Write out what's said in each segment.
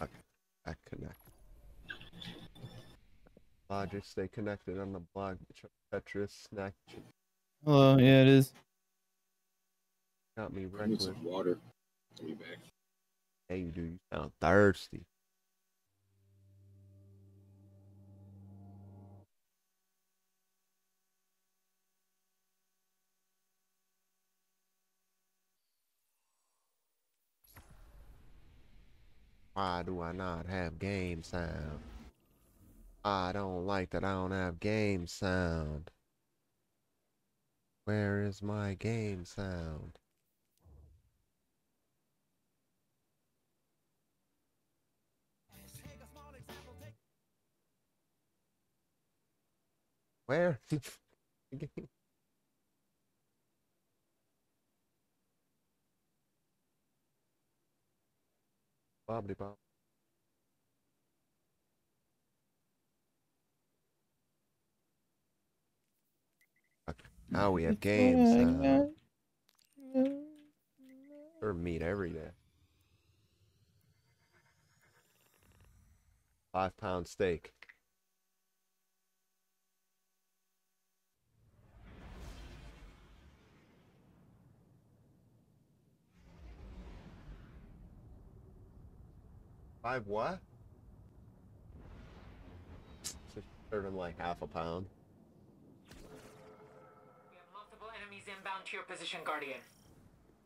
Okay, I connect. Logic, stay connected on the blog. Tetris, snack, Hello, yeah, it is. got me I need some water. I'll be back. Hey, you do. You sound thirsty. Why do I not have game sound? I don't like that I don't have game sound. Where is my game sound? Where? Now we have games. Uh, mm-hmm. sound. Or meat every day. Five pound steak. Five what? Serving like half a pound. We have multiple enemies inbound to your position, Guardian.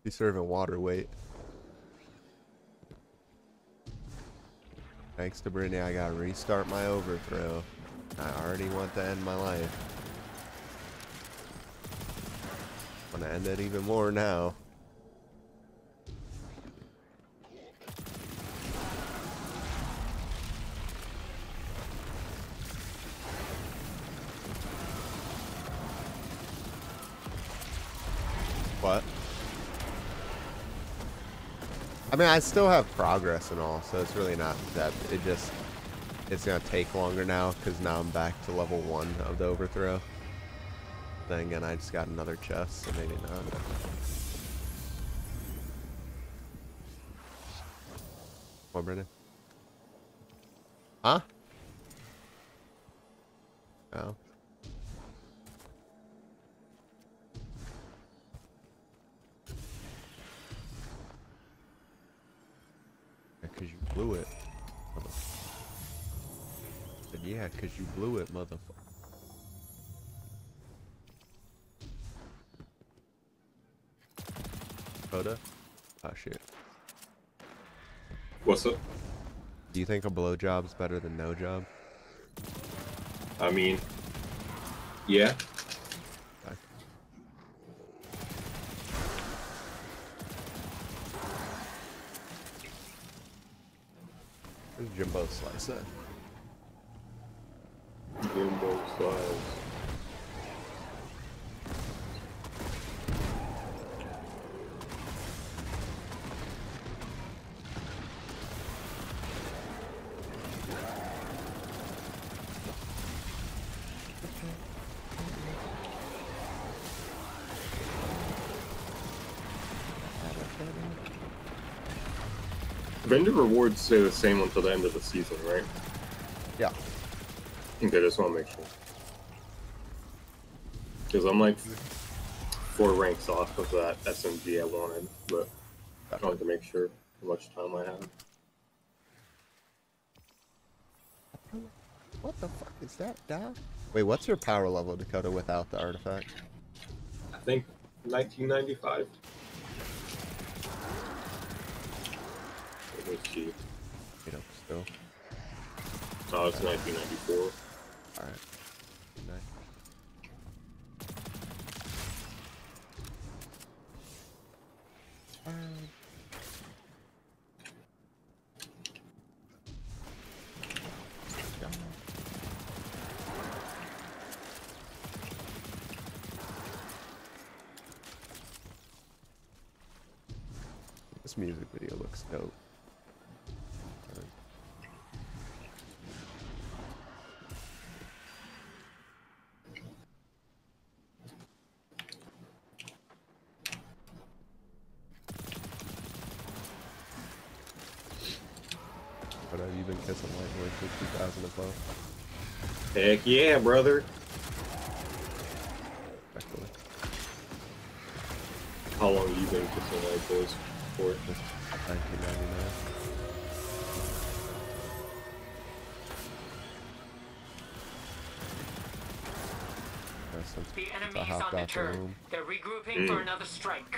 He's serving water weight. Thanks to Brittany, I gotta restart my overthrow. I already want to end my life. I'm gonna end it even more now. What? I mean, I still have progress and all, so it's really not that. It just, it's gonna take longer now because now I'm back to level one of the overthrow. Then again, I just got another chest, so maybe not. What, Brennan? Huh? Oh. Blew it. Said, yeah, because you blew it, motherfucker. Coda? Oh, ah, shit. What's up? Do you think a blowjob's better than no job? I mean, yeah. Jimbo Slice at? Jimbo Slice. Vendor rewards stay the same until the end of the season, right? Yeah. Okay, just want to make sure. Because I'm like four ranks off of that SMG I wanted, but I wanted to make sure how much time I have. What the fuck is that, dog? Wait, what's your power level, Dakota, without the artifact? I think 1995. Let me see. You know, still. It's 1994. Alright. Nice. Um, This music video looks dope. you've been kissing Light Boy since 2012. Heck yeah, brother. Respectfully. How long have you been kissing white boys for? Since 1999. The since enemy is on the turn. room. They're regrouping for mm. another strike.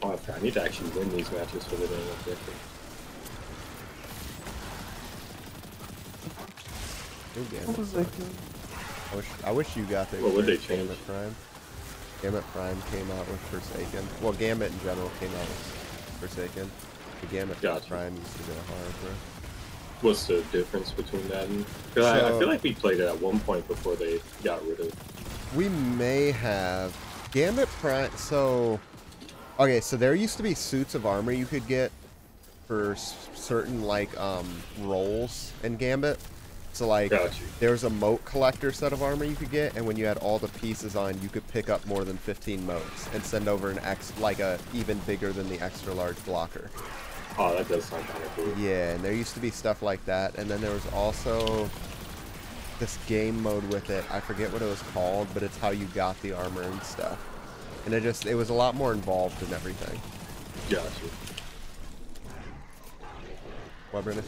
Oh, okay, I need to actually win these matches for the day. objective. Ooh, Gambit. What was that? I wish, I wish you got the What would they experience change? Gambit Prime. Gambit Prime came out with Forsaken. Well, Gambit in general came out with Forsaken. The Gambit Gotcha. Prime used to go hard, bro. What's the difference between that and? Cause I, I feel like we played it at one point before they got rid of. it. We may have Gambit Prime. So, okay, so there used to be suits of armor you could get for s- certain like um roles in Gambit. So like you. there was a mote collector set of armor you could get, and when you had all the pieces on, you could pick up more than 15 motes and send over an X like a even bigger than the extra large blocker. Oh, that does sound kind of cool. Yeah, and there used to be stuff like that, and then there was also this game mode with it. I forget what it was called, but it's how you got the armor and stuff. And it just it was a lot more involved in everything. Got you. What, Brendan?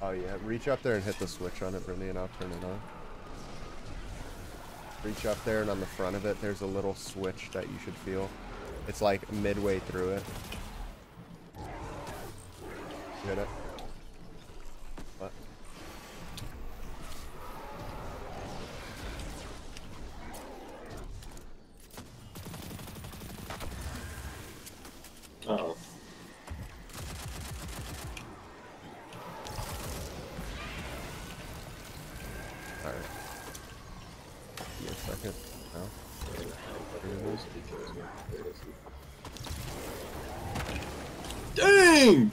Oh yeah, reach up there and hit the switch on it, Brittany, and I'll turn it on. Reach up there and on the front of it, there's a little switch that you should feel. It's like midway through it. Hit it? Oh. Alright. Give me a second. No? Dang!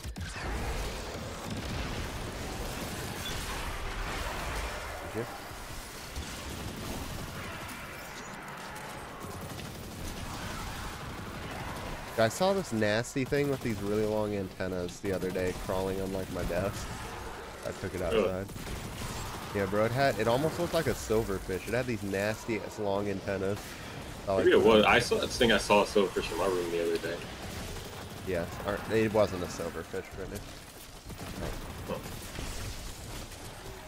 Did you? I saw this nasty thing with these really long antennas the other day crawling on like my desk. I took it outside. Yeah, bro, it had it almost looked like a silverfish. It had these nasty ass long antennas. I like Maybe it them. was. I saw this thing. I saw a silverfish in my room the other day. Yeah, it wasn't a silverfish, Brittany.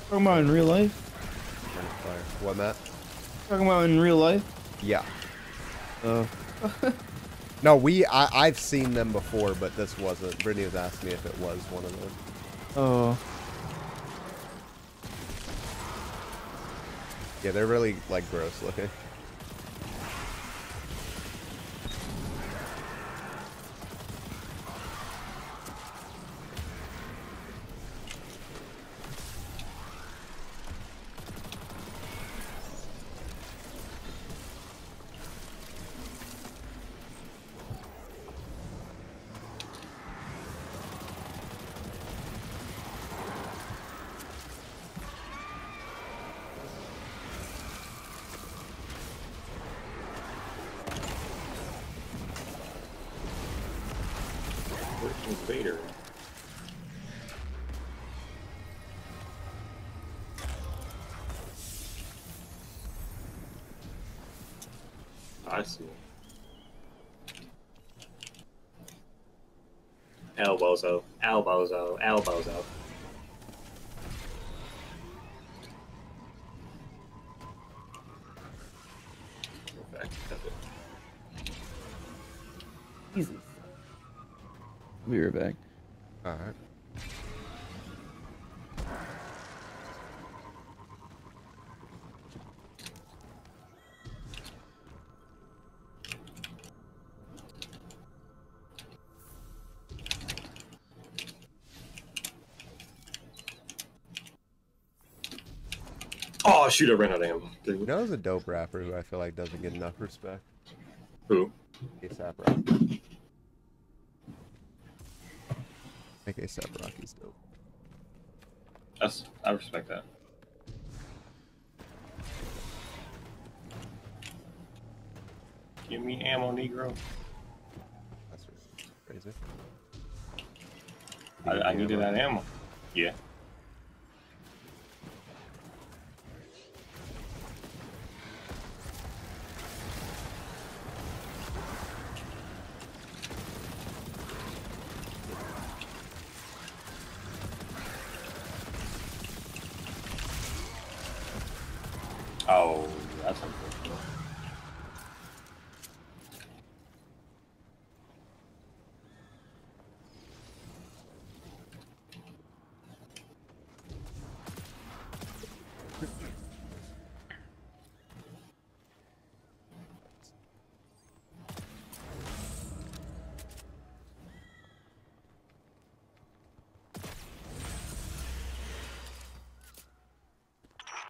Talking about in real life? Fire. What, Matt? Talking about in real life? Yeah. Oh. No, we I, I've seen them before, but this wasn't. Brittany was asking me if it was one of them. Oh. Yeah, they're really like gross looking. Where's Vader? I see. Elbows out. Elbows out. Elbows. Oh shoot! I ran out of ammo. You Dang know, who's a dope rapper who I feel like doesn't get enough respect. Who? ASAP Rocky. I think ASAP Rocky's dope. That's I respect that. Give me ammo, Negro. That's crazy. I, I needed that ammo. Yeah. Oh, that's unfortunate.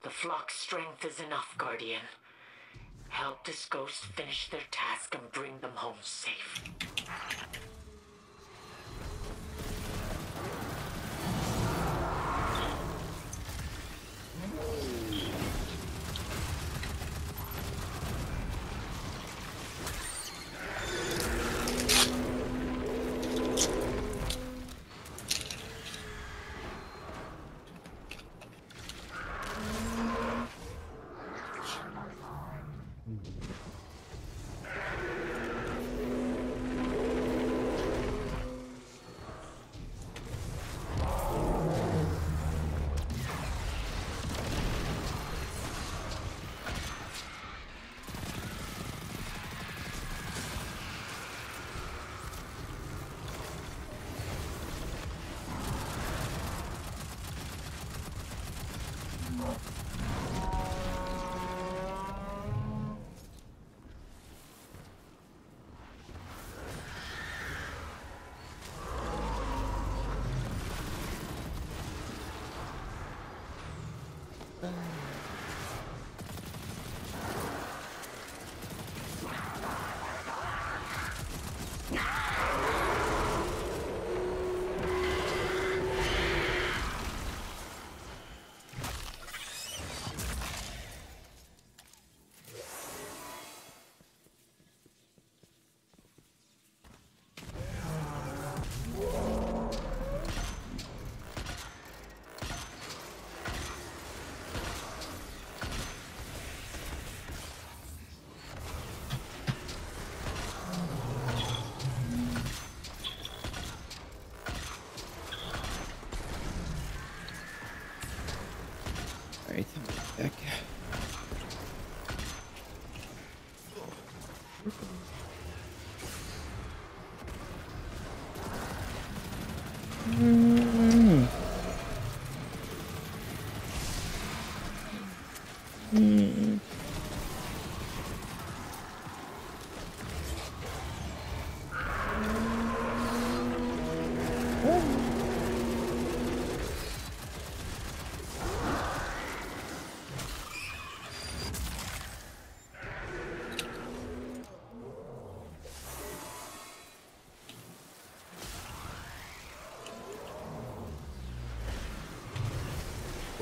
The flock's strength is enough, Guardian. Help this ghost finish their task and bring them home safe.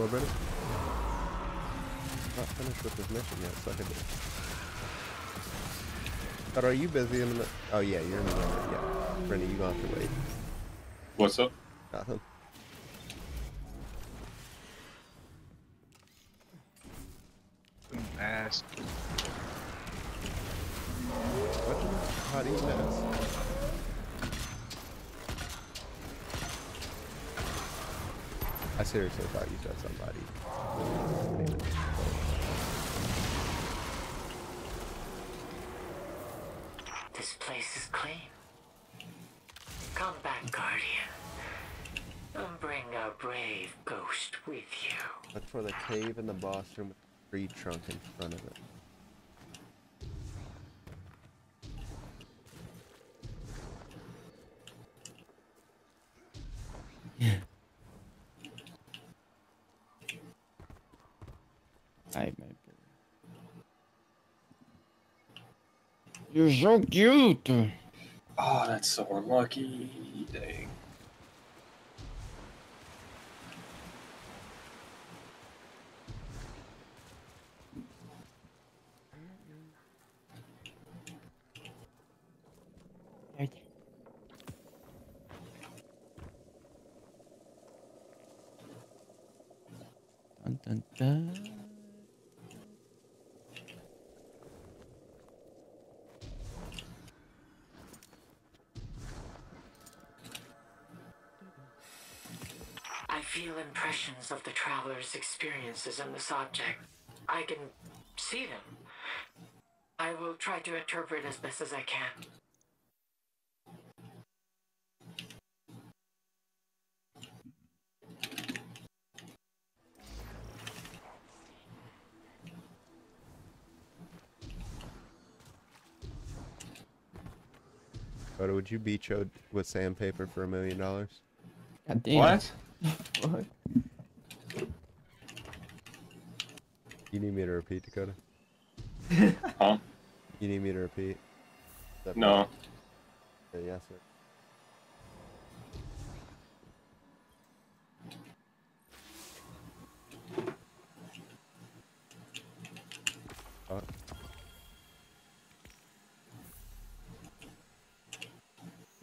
What minute? Not finished with this mission yet, suck a dick. But are you busy in the Oh yeah, you're in the. Yeah. Brendan, you gonna have to wait. What's up? Nothing. Ass. What? How do you miss? I seriously thought you said somebody. This place is clean. Come back, Guardian. And bring our brave ghost with you. Look for the cave in the boss room with the tree trunk in front of it. Hi, my boy. You're so cute. Oh, ah, that's so unlucky. Dang. Right. Dun, dun, dun. I feel impressions of the traveler's experiences in this object. I can see them. I will try to interpret as best as I can. But would you beat Chode with sandpaper for a million dollars? God damn. What? What? You need me to repeat, Dakota? Huh? You need me to repeat? No. Okay, yes, sir.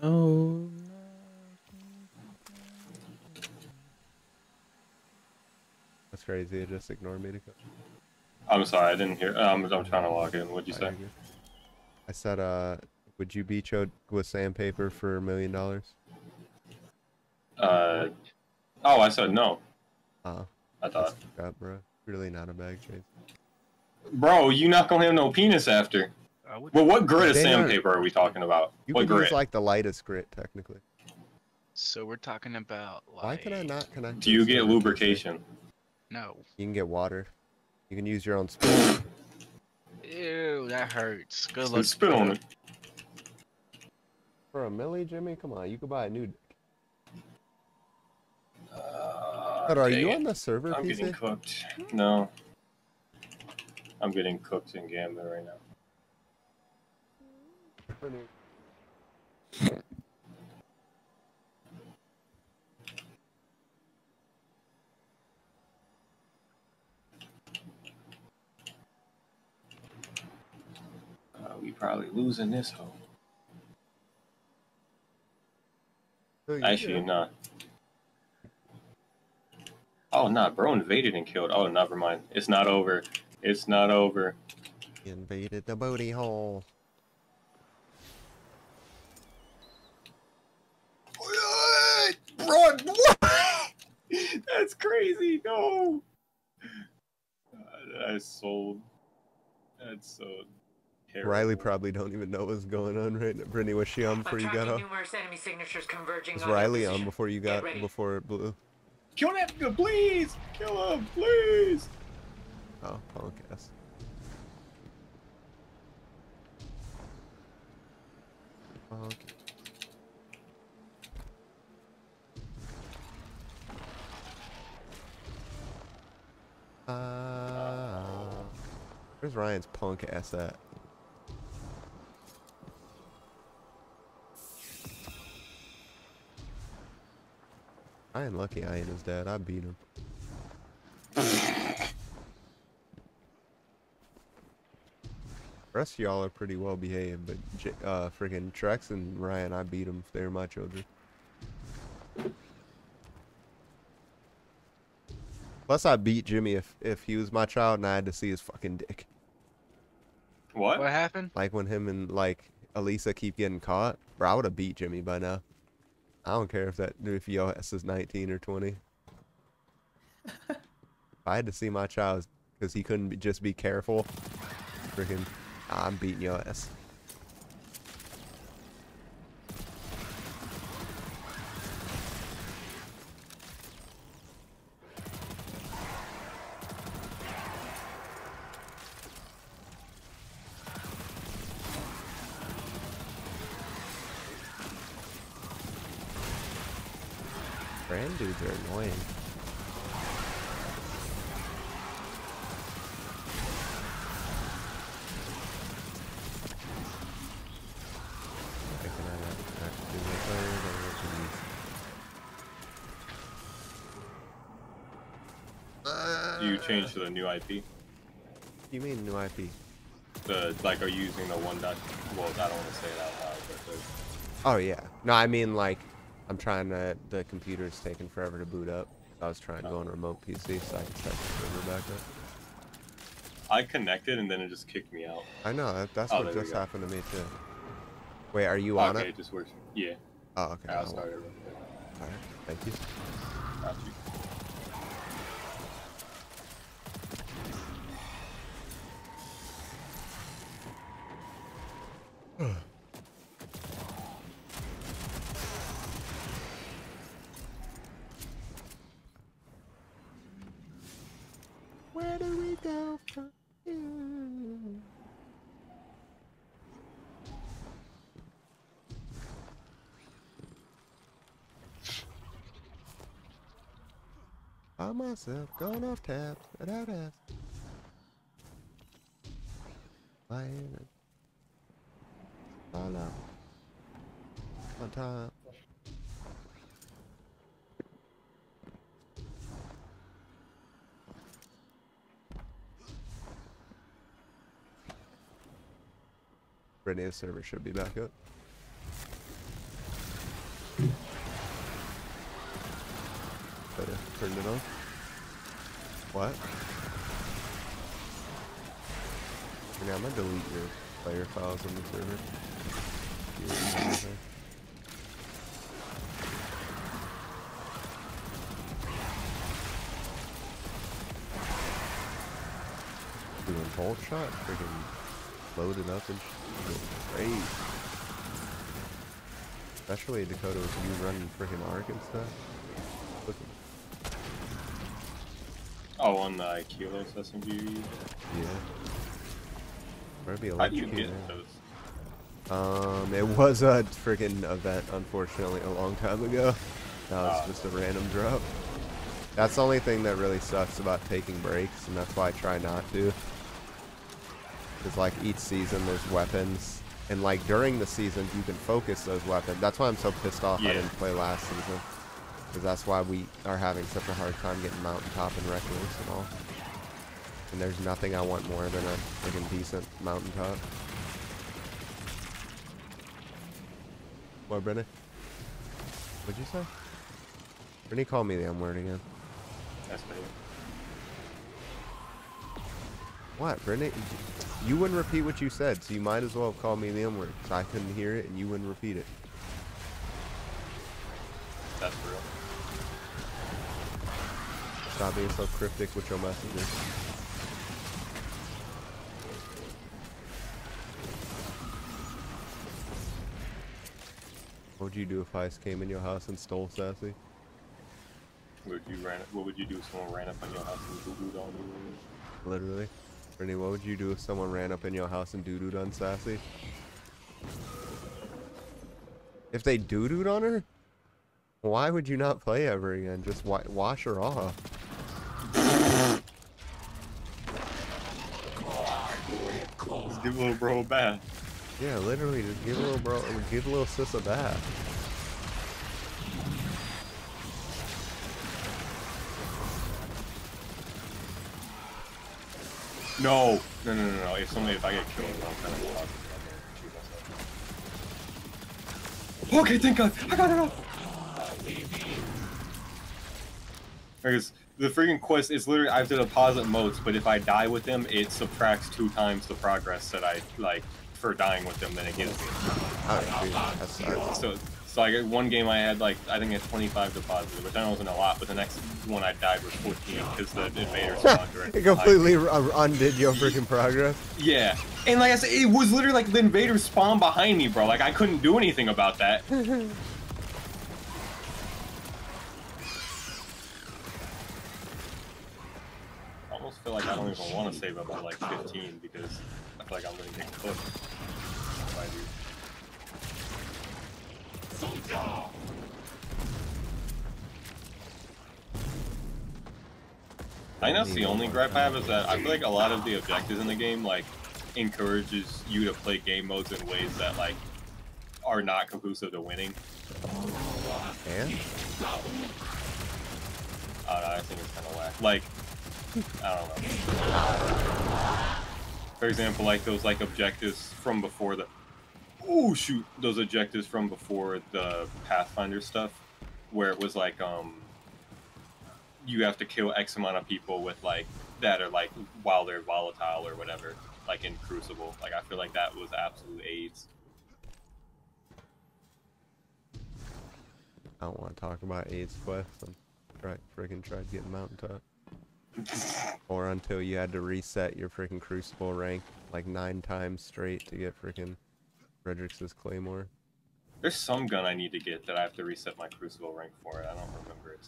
Oh. that's crazy. Just ignore me, Dakota. I'm sorry, I didn't hear. Um, I'm trying to log in. What'd you say? you're. I said, uh, would you beat Chode with sandpaper for a million dollars? Uh, oh, I said no. Oh, I that's thought, fucked up, bro. Really not a bag chase. bro, you not gonna have no penis after. Would, Well, what grit of They aren't- sandpaper are we talking about? You what grit? use like the lightest grit, technically. so we're talking about like. Why can I not connect? Do you get lubrication? No. You can get water. You can use your own spit. Ew, that hurts. Good luck. spit on it. For a milli, Jimmy? Come on, you could buy a new. Uh, But are you it. on the server, I'm getting cooked. No. I'm getting cooked in Gambit right now. We probably losing this hoe. Oh, you Actually, not. Oh, nah, bro invaded and killed. Oh, never mind. It's not over. It's not over. Invaded the booty hole. Bro. That's crazy. No. Uh, that's so. That's so. Terrible. Riley probably don't even know what's going on right now. Brittany, was she on before you got tracking off? numerous enemy signatures converging Was on Riley on before you got before it blew? Kill that nigga, please. Kill him, please. Oh, punk ass. Punk. Uh, where's Ryan's punk ass at? Ryan lucky I ain't his dad. I beat him. The rest of y'all are pretty well behaved, but J uh, friggin' Trex and Ryan, I beat them if they were my children. Plus, I beat Jimmy if if he was my child and I had to see his fucking dick. What? What happened? Like when him and like Elisa keep getting caught, bro, I would have beat Jimmy by now. I don't care if that if ass is 19 or 20. if I had to see my child because he couldn't be, just be careful, freaking, I'm beating your ass. Them dudes are annoying. You change to the new IP? You mean new IP? The like, are you using the one dot? Well, I don't want to say loud, but. The... Oh yeah. No, I mean like I'm trying to. The computer's taking forever to boot up. I was trying to go on remote PC so I can set the server back up. I connected and then it just kicked me out. I know that, that's Oh, what just happened to me too. Wait, are you on okay, it? it just works. Yeah, Oh, okay. I'll I'll- start it real quick. All right. Thank you. Got you. Where do we go from here? By myself, going off tap, without ass. Playing it. All out. Time. Renee's server should be back up. Better turn it on. What? Yeah, I'm gonna delete your player files on the server. Doing bolt shot, freaking loading up and. Great. Especially Dakota with you running freaking arc and stuff. Looking, Oh, on the Kilos SMG. yeah. Better be How do you get those? Um, it was a freaking event, unfortunately, a long time ago. That was Ah. just a random drop. That's the only thing that really sucks about taking breaks, and that's why I try not to. Because, like, each season there's weapons, and, like, during the season you can focus those weapons. That's why I'm so pissed off I didn't play last season. Because that's why we are having such a hard time getting Mountaintop and Recluse and all. And there's nothing I want more than a freaking decent Mountaintop. What, Brennan? What'd you say? Brennan called me the M word again. That's better. What, Brennan? You wouldn't repeat what you said, so you might as well have called me the M word. So I couldn't hear it and you wouldn't repeat it. That's real. Stop being so cryptic with your messages. What would you do if Ice came in your house and stole Sassy? What would you ran? What would you do if someone ran up on your house and boo-booed on you? Literally. Brittany, what would you do if someone ran up in your house and doo-dooed on Sassy? If they doo-dooed on her? Why would you not play ever again? Just wa wash her off. Just give little bro a bath. Yeah, literally, just give a little bro, give a little sis a bath. No, no, no, no, no. If somebody, if I get killed, I'm kind of myself. Okay, thank God, I got it off. Because the freaking quest is literally I have to deposit motes, but if I die with them, it subtracts two times the progress that I like for dying with them than it gives me. Oh, dude, that sucks. So, so I got one game I had like I think I had 25 deposited, which I know wasn't a lot, but the next one I died was 14 because the invader spawned directly. It completely undid your freaking progress. Yeah, and like I said, it was literally like the invader spawned behind me, bro. Like I couldn't do anything about that. I almost feel like I don't even want to save up at like 15 because I feel like I'm gonna get cooked. if I do. I think that's the only gripe I have is that I feel like a lot of the objectives in the game like encourages you to play game modes in ways that like are not conclusive to winning. And Uh, I think it's kind of whack. Like, I don't know. For example, like those like objectives from before the oh shoot those objectives from before the Pathfinder stuff, where it was like um you have to kill X amount of people with like that are like while they're volatile or whatever, like in Crucible. Like I feel like that was absolute AIDS. I don't want to talk about AIDS quest. I'm try freaking tried getting mountaintop. Or until you had to reset your freaking crucible rank like nine times straight to get freaking Redrix's claymore. There's some gun I need to get that I have to reset my Crucible rank for. It. I don't remember it.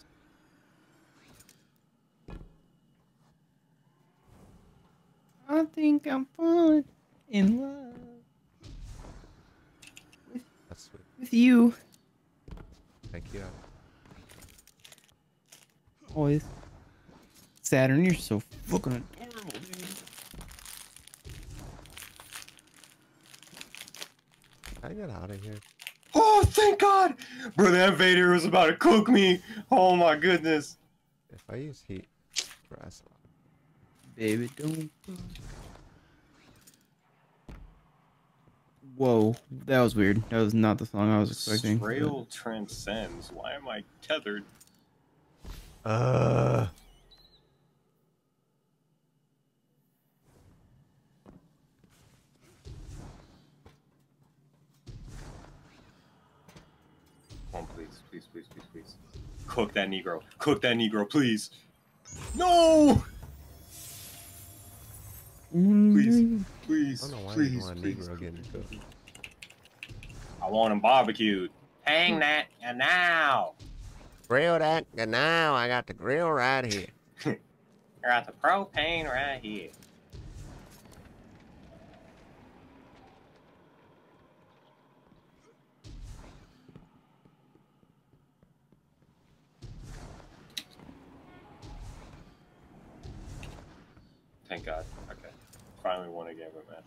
I think I'm falling in love That's sweet. with you. Thank you. Always. Saturn, you're so fucking adorable, dude. I get out of here. Oh, thank God! Bro, that Vader was about to cook me. Oh my goodness. If I use heat, grass. Baby, don't. Whoa, that was weird. That was not the song I was expecting. but- transcends. Why am I tethered? Uh. Cook that Negro. Cook that Negro, please. No! Mm-hmm. Please, I please, don't know why you please, want please. Negro getting cooked. I want him barbecued. Hang hmm. that and now. Grill that. And now I got the grill right here. I got the propane right here. Thank God. Okay. Finally won a game of man.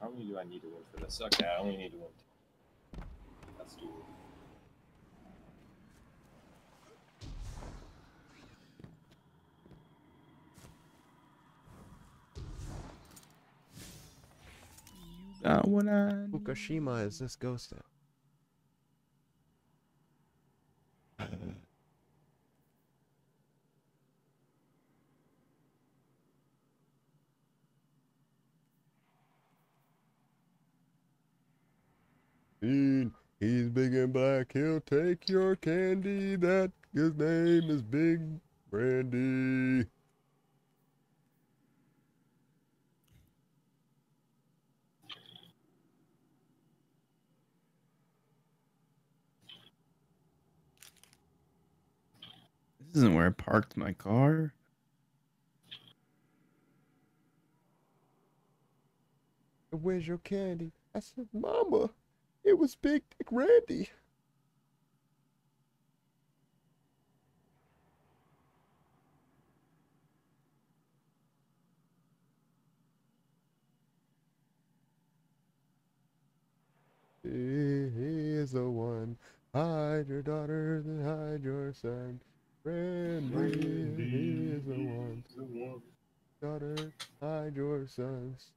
How many do I need to win for this? Okay, I only need to win two. Let's do it. Got what I. Fukushima is this ghost at? He, he's big and black. He'll take your candy. That his name is Big Brandy. This isn't where I parked my car. Where's your candy? I said, Mama, it was Big Dick Randy. He is the one. Hide your daughters and hide your son. Randy, he is the one. Daughter, hide your sons.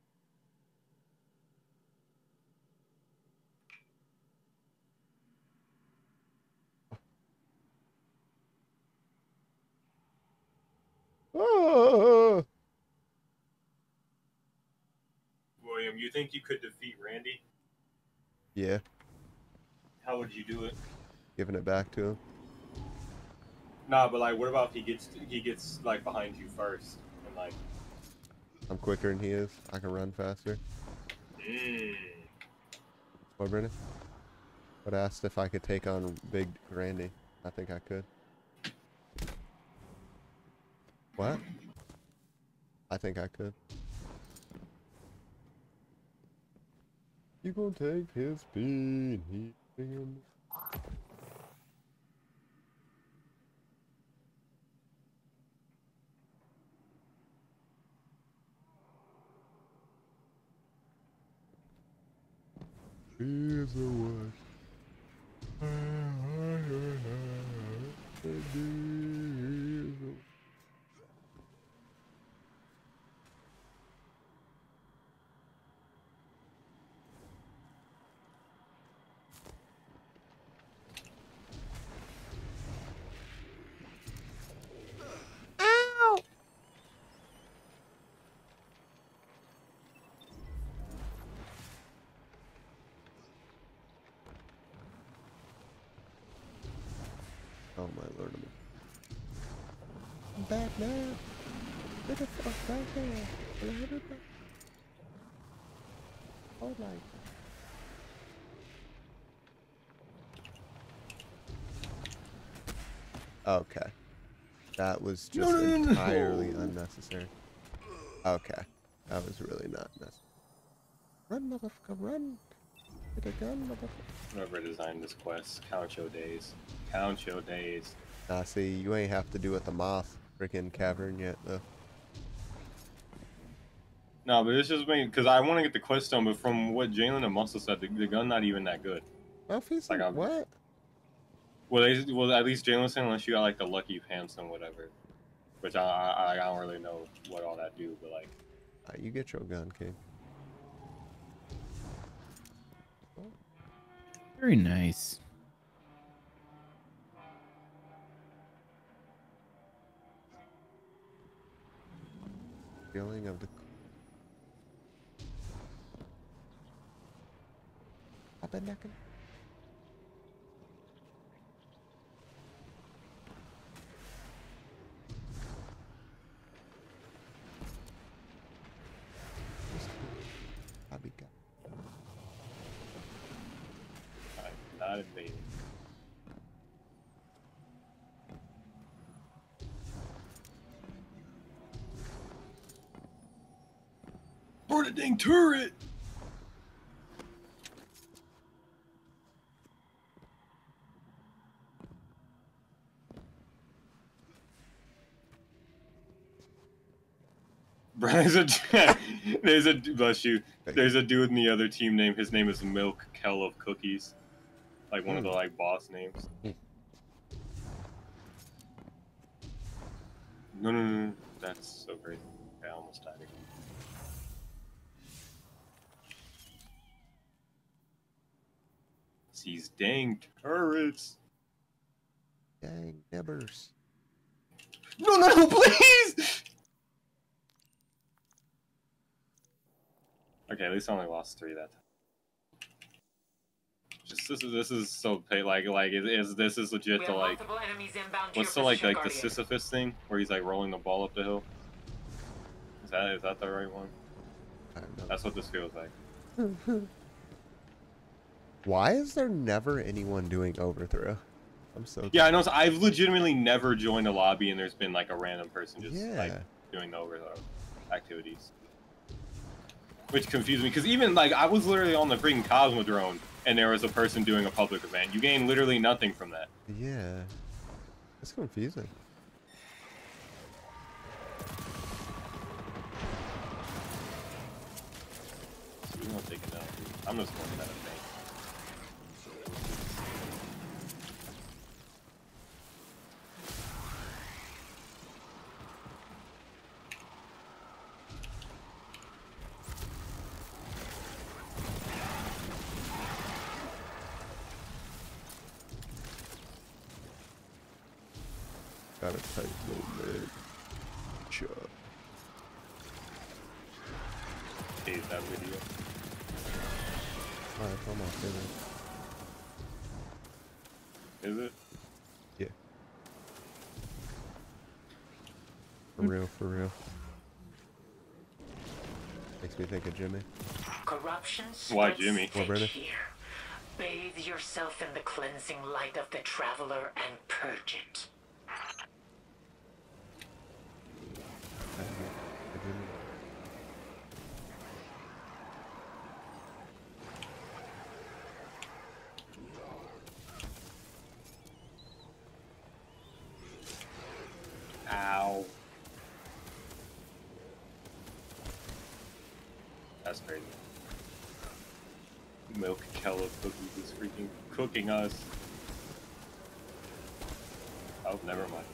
Ah! William, you think you could defeat Randy? Yeah, How would you do it? giving it back to him. Nah, but like, what about if he gets he gets like behind you first and like, I'm quicker than he is. I can run faster. mm, What, Brennan? But asked if I could take on Big Randy. I think I could. What? I think I could. You gonna take his speed? He taking- He is my lord. I'm I'm back now. Get the fuck back here. Hello. Hold like. Okay. That was just no, no, no. entirely unnecessary. Okay. That was really not necessary. Run, motherfucker, run. Get a gun, motherfucker. Whoever designed this quest, count your days. Count show days. Nah, see, you ain't have to do it the moth freaking cavern yet, though. No, but it's just me because I want to get the quest done. But from what Jalen and Muscle said, the, the gun not even that good. Oh, he's Like, like, I'm- what? Well, they, well, at least Jalen said unless you got like the lucky pants and whatever, which I, I I don't really know what all that do, but like Ah, you get your gun, King. Very nice. Feeling of the. Tabernacle? Abika. I'm not invading. For the dang turret! There's a there's a bless you. There's a dude in the other team name. His name is Milk Kell of Cookies, like one of the Hmm. like boss names. Hmm. No, no, no, no, that's so crazy. I almost died again. These dang turrets. Dang, nibbers. No, no, no, please! Okay, at least I only lost three that time. Just this is this is so like like is, is this is legit to like multiple enemies inbound to what's the your like position, like the Sisyphus thing where he's like rolling the ball up the hill? Is that is that the right one? I don't know. That's what this feels like. Why is there never anyone doing overthrow? I'm so Yeah, I know. so I've legitimately never joined a lobby and there's been like a random person just Yeah. like doing the overthrow activities. Which confused me because even like I was literally on the freaking Cosmodrome and there was a person doing a public event. You gain literally nothing from that. Yeah. that's confusing. So we won't take it down. I'm just going to that thing. Got a tight little mid. Chug. Save that video. Alright, I'm off Is it? Yeah. For hmm. real, for real. Makes me think of Jimmy. Corruption Why Jimmy? Well, thick Brenda? here. Bathe yourself in the cleansing light of the traveler and purge it. Uh, yeah, Jimmy. Ow. That's crazy. Milk Kell of Cookies is freaking cooking us. Oh, never mind.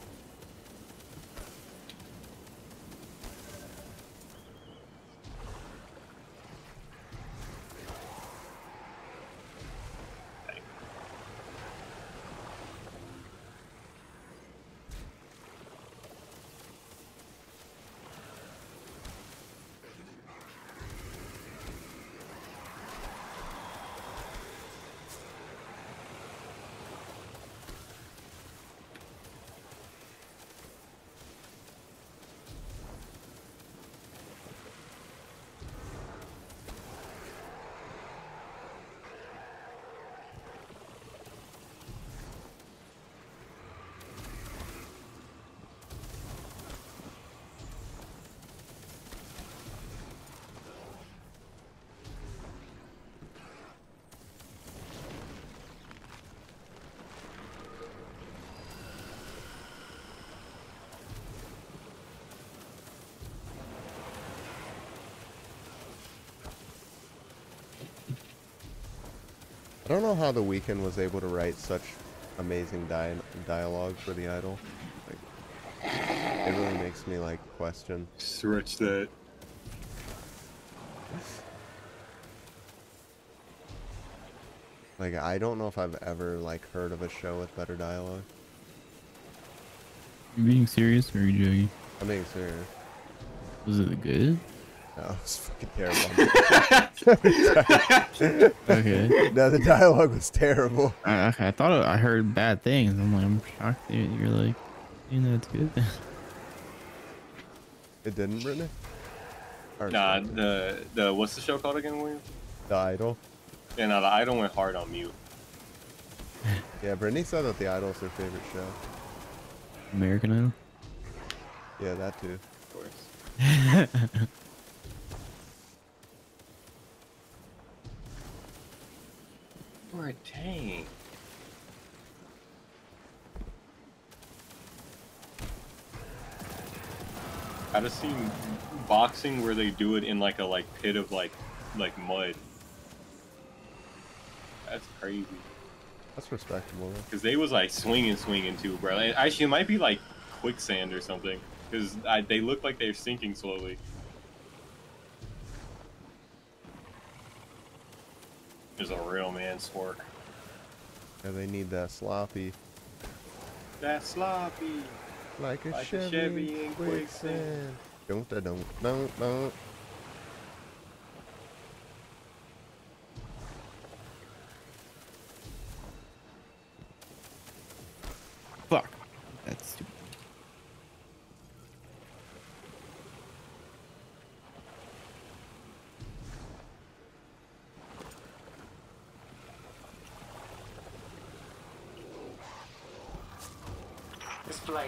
Dang. I don't know how the Weeknd was able to write such amazing di- dialogue for the idol. Like, it really makes me like question. Switch that. Like, I don't know if I've ever like heard of a show with better dialogue. You being serious or are you joking? I'm being serious. Was it good? No, it's fucking terrible. Okay. no, the dialogue was terrible. I, okay, I thought I heard bad things. I'm like, I'm shocked that you're like, you know, it's good. It didn't, Brittany? Or Nah, the the what's the show called again, William? the idol. Yeah, no, the idol went hard on mute. Yeah, Brittany said that the idol's her favorite show. American Idol. Yeah, that too. Of course. For a tank. I just seen boxing where they do it in like a like pit of like like mud. That's crazy. That's respectable. though. Cause they was like swinging, swinging too, bro. Actually, it might be like quicksand or something. Cause I, they look like they're sinking slowly. There's a real man sport. Yeah, they need that sloppy. That sloppy. Like a Like a Chevy, Chevy in in quicksand. quicksand. Don't da don't don't don't.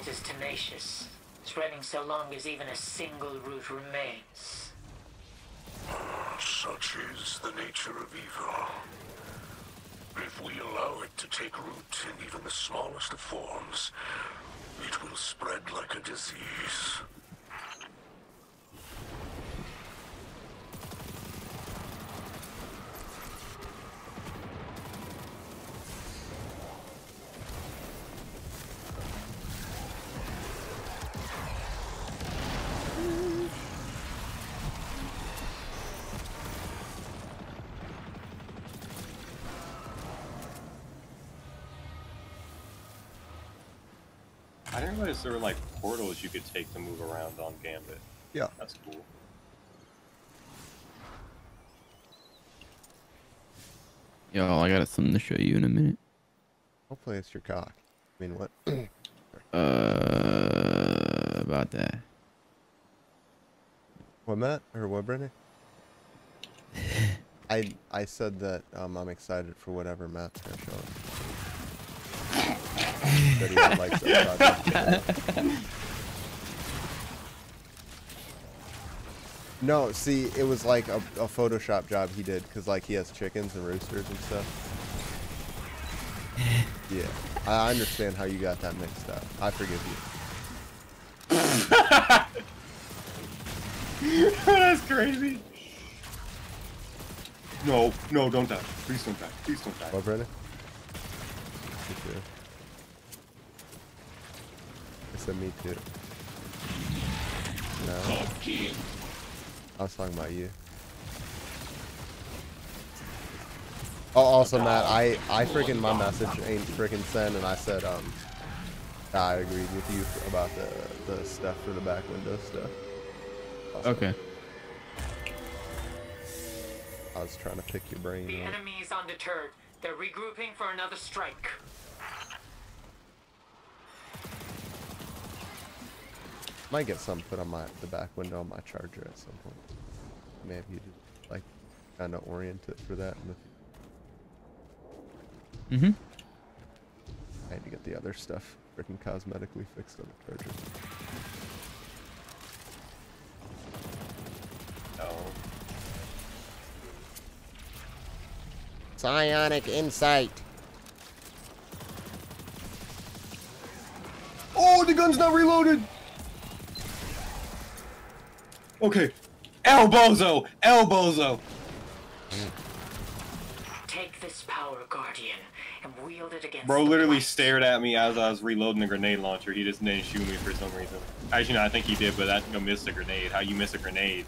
This blight is tenacious, spreading so long as even a single root remains. Such is the nature of evil. If we allow it to take root in even the smallest of forms, it will spread like a disease. I there were like portals you could take to move around on Gambit. Yeah. That's cool. Yo, I got something to show you in a minute. Hopefully it's your cock. I mean, what? Uh, about that. what, Matt? Or what, Brittany? I I said that um, I'm excited for whatever Matt's gonna 31 likes that No, see, it was like a, a Photoshop job he did, because like he has chickens and roosters and stuff. Yeah, I understand how you got that mixed up. I forgive you. That's crazy. No, no, don't die. Please don't die. Please don't die. What, Brennan? You too. said me too. No. I was talking about you. Oh, also, Matt, I, I freaking, my message ain't freaking sent, and I said, um, I agreed with you about the, the stuff for the back window stuff. Also, Okay. I was trying to pick your brain. The on it. enemy is undeterred. They're regrouping for another strike. Might get some put on my the back window on my charger at some point. Maybe you just like kind of orient it for that. And Mm-hmm. I had to get the other stuff freaking cosmetically fixed on the charger. No. Psionic insight. Oh, the gun's not reloaded. Okay. El Bozo! El Bozo! Take this power, Guardian, and wield it against Bro literally Blight. stared at me as I was reloading the grenade launcher. He just didn't shoot me for some reason. Actually, no, I think he did, but that you know, missed a grenade. How you miss a grenade?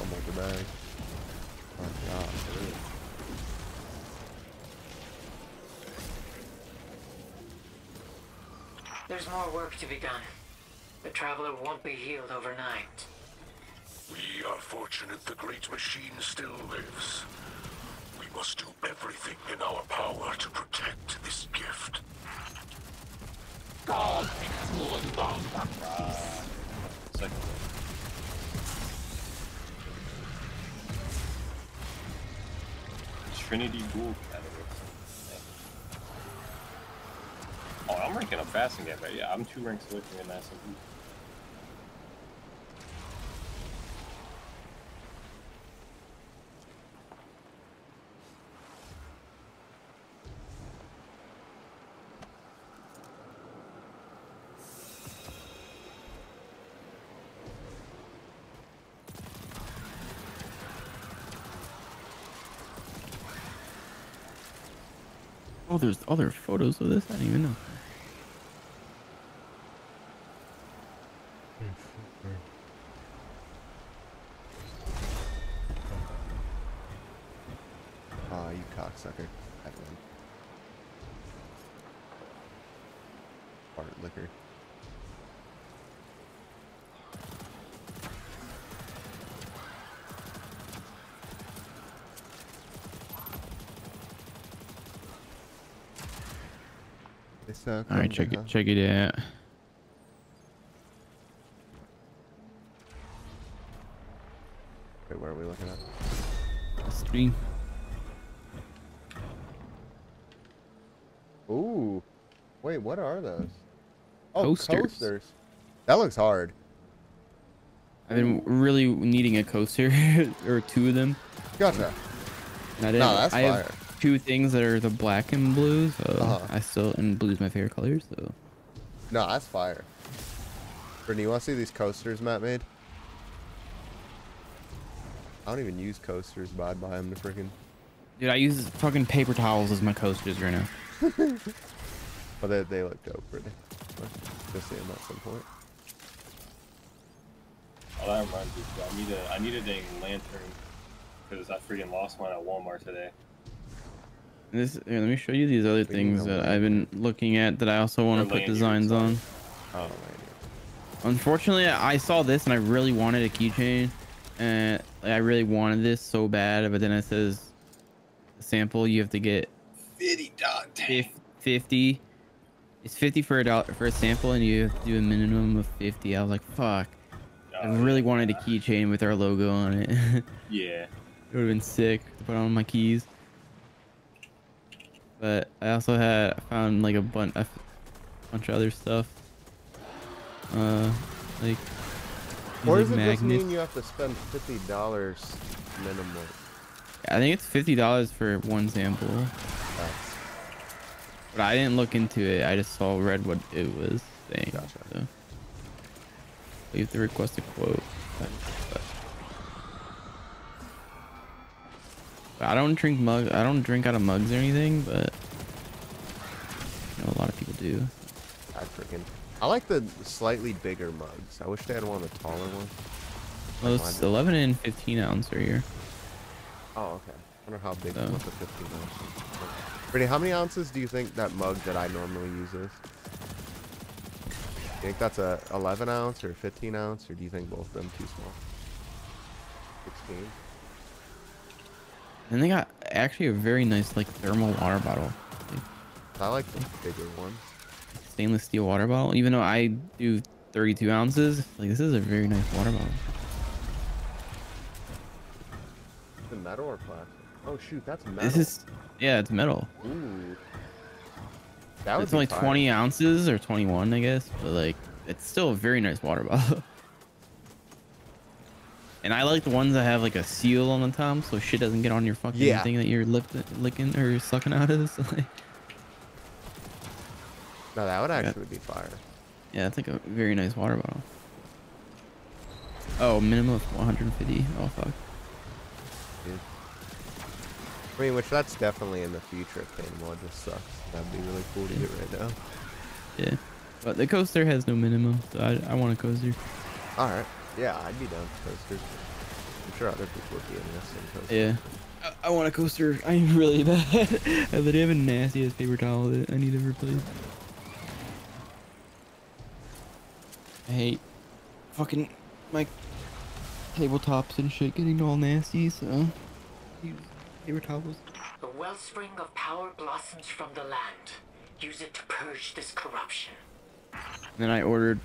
I'm like the bag. Oh god. really? There's more work to be done. The Traveler won't be healed overnight. We are fortunate the great machine still lives. We must do everything in our power to protect this gift. Second. Trinity Ghoul Catalyst. Oh, I'm ranking up fast again, but yeah, I'm two ranks away from getting SMB. Oh, there's other photos of this. I didn't even know. It's, uh, All right, check down. it. Check it out. Wait, where are we looking at? Stream. Ooh. Wait, what are those? Oh, Coasters. coasters. That looks hard. I've been really needing a coaster or two of them. Gotcha. And I didn't. No, that's I fire. have two things that are the black and blue, so Uh-huh. I still and blue's my favorite color. So No, that's fire. Brittany, you want to see these coasters Matt made? I don't even use coasters, but I'd buy them to freaking. dude, I use fucking paper towels as my coasters right now. But they, they look dope, Brittany. Go see them at some point. Oh, that reminds me. I need a I need a dang lantern because I freaking lost mine at Walmart today. This here, let me show you these other things that I've been looking at that I also want to put designs on. Oh. Unfortunately, I saw this and I really wanted a keychain, and I really wanted this so bad. But then it says sample you have to get Fifty 50. It's 50 for a dollar for a sample, and you have to do a minimum of 50. I was like, fuck. I really wanted a keychain with our logo on it. Yeah. It would have been sick to put on my keys. But I also had found like a bunch a bunch of other stuff. Uh, like Or does it just mean you have to spend fifty dollars minimum? I think it's fifty dollars for one sample. That's But I didn't look into it. I just saw read what it was saying. Gotcha. So you have to request a quote. But, I don't drink mug. I don't drink out of mugs or anything, but a lot of people do. I freaking. I like the slightly bigger mugs. I wish they had one of the taller ones. Well, it's 11 and 15 ounce right here. Oh, okay. I wonder how big what the 15 ounces. Brittany, how many ounces do you think that mug that I normally use is? You think that's a 11 ounce or 15 ounce, or do you think both of them too small? 16. And they got actually a very nice like thermal water bottle, I like the bigger ones. stainless steel water bottle. Even though I do 32 ounces, like this is a very nice water bottle. Is it metal or plastic? Oh shoot, that's metal. This is, yeah, it's metal. Ooh. That It's only fire. 20 ounces or 21, I guess, but like it's still a very nice water bottle. And I like the ones that have like a seal on the top, so shit doesn't get on your fucking Yeah. thing that you're lip- licking or sucking out of. So like, No, that would actually be fire. yeah, it's like a very nice water bottle. Oh, minimum of 150. Oh fuck. Dude. I mean, which that's definitely in the future paintball. Just sucks. That'd be really cool to get right now. Yeah, but the coaster has no minimum, so I, I want a coaster. All right. Yeah, I'd be down for coasters. I'm sure other people would be interested in coasters. Yeah. I, I want a coaster. I'm really bad. I literally have a nasty ass paper towel that I need to replace. I hate fucking my tabletops and shit getting all nasty, so use paper towels. The wellspring of power blossoms from the land. Use it to purge this corruption. then I ordered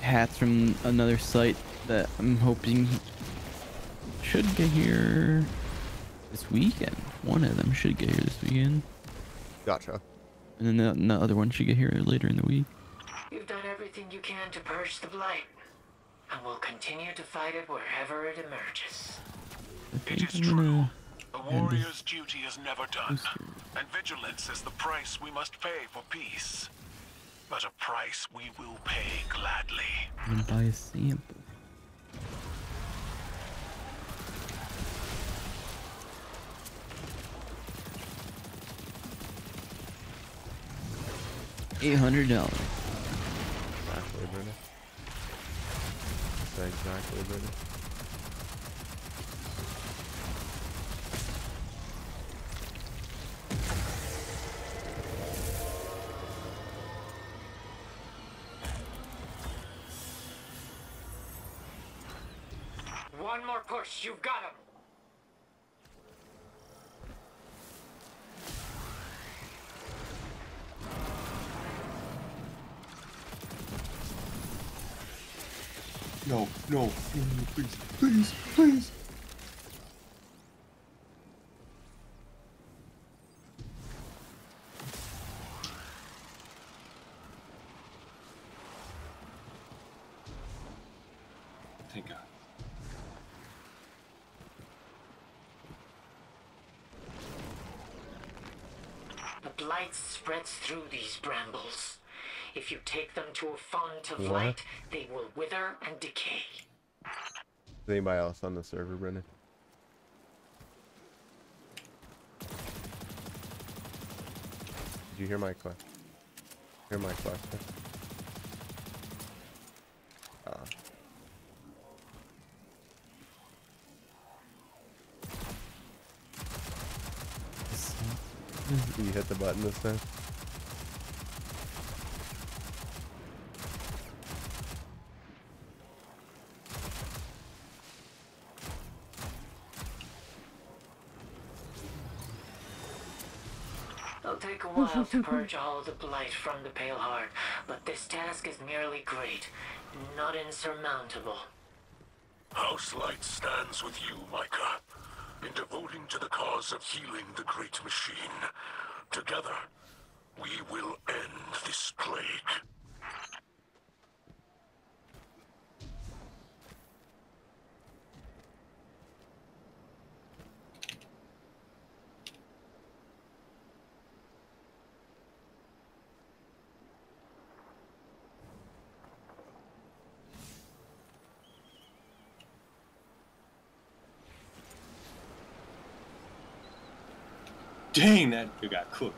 hats from another site that I'm hoping should get here this weekend. One of them should get here this weekend, Gotcha. and then the, the other one should get here later in the week. You've done everything you can to purge the blight, and we'll continue to fight it wherever it emerges. I It think is I'm true. gonna The warrior's duty is never done, and vigilance is the price we must pay for peace. But a price we will pay gladly. and buy a sample. Eight hundred dollars. Exactly, Brittany. Say exactly, Brittany. You've got him! No, no, please, please, please. The blight spreads through these brambles. If you take them to a font of What? light, they will wither and decay. Is anybody else on the server, Brendan? Did you hear my question? Hear my question? Uh, you hit the button this time? It'll take a while to purge all the blight from the Pale Heart, but this task is merely great, not insurmountable. House Light stands with you, Micah, in devoting to the cause of healing the great machine. Together, we will end this plague. Dang, that dude got cooked.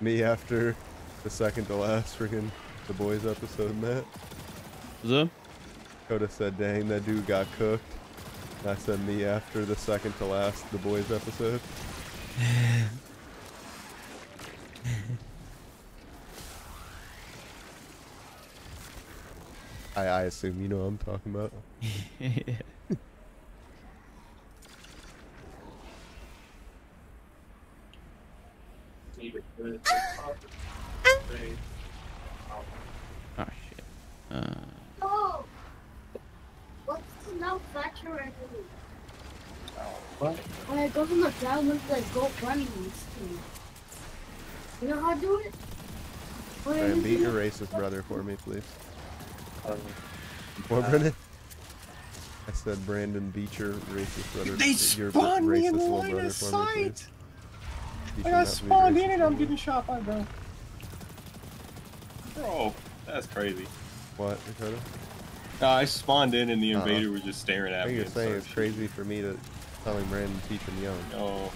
Me after the second to last freaking The Boys episode, Matt. What's up? Coda said, dang, that dude got cooked. And I said, me after the second to last The Boys episode. I, I assume you know what I'm talking about. oh shit. Uh, Oh! What's the manufacturer do? What? When I go from the ground, look running and. You know how to do it? When I Alright, beat your racist brother for me, please. Um, What, Brennan? I said, Brandon, Beecher, racist brother. They your br- spawned me in the little line of for me, sight. I got not to be spawned in and I'm getting shot by bro. Bro, that's crazy. What, Dakota? No, I spawned in and the Uh-huh. invader was just staring at think me. you're saying it's crazy for me to telling Brandon to teach him young. No.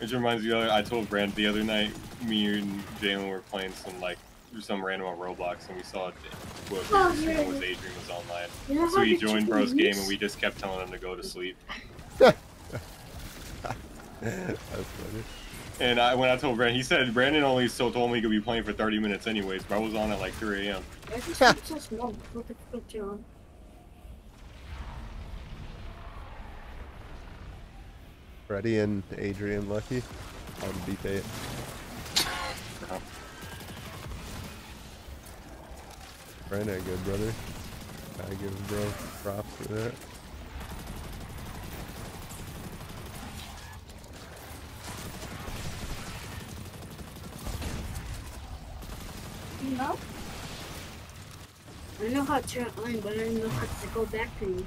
Which reminds me, the other, I told Brand the other night, me and Jalen were playing some like some random on Roblox, and we saw what Oh, were seeing yeah. was Adrian was online. You know So he joined chicken Bro's game, and we just kept telling him to go to sleep. That's funny. And I, when I told Brandon, he said Brandon only still told me he could be playing for 30 minutes anyways, but I was on at like 3 a.m. Freddie and Adrian Lucky. I'll beat it. Brandon, a good brother. I give bro props for that. You know? I know how to turn it but I don't know how to go back to you.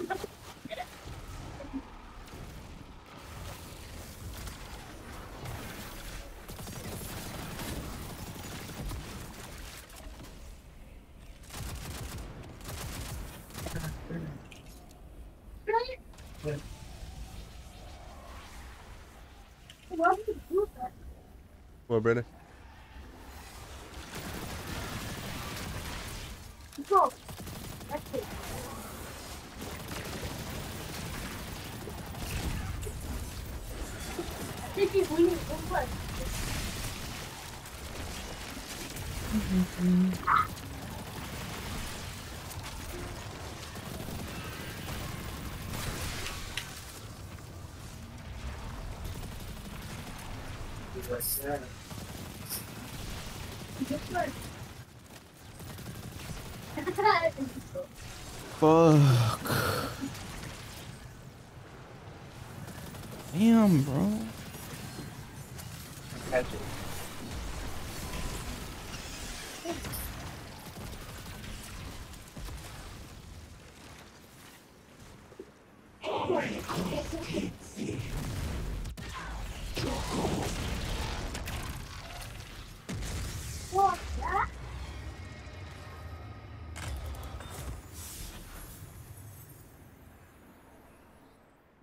it on pinky. Put it. Why would you do that? Well, Brandon. Go. That's it. Did you win it? What? fuck. Damn, bro. What's that?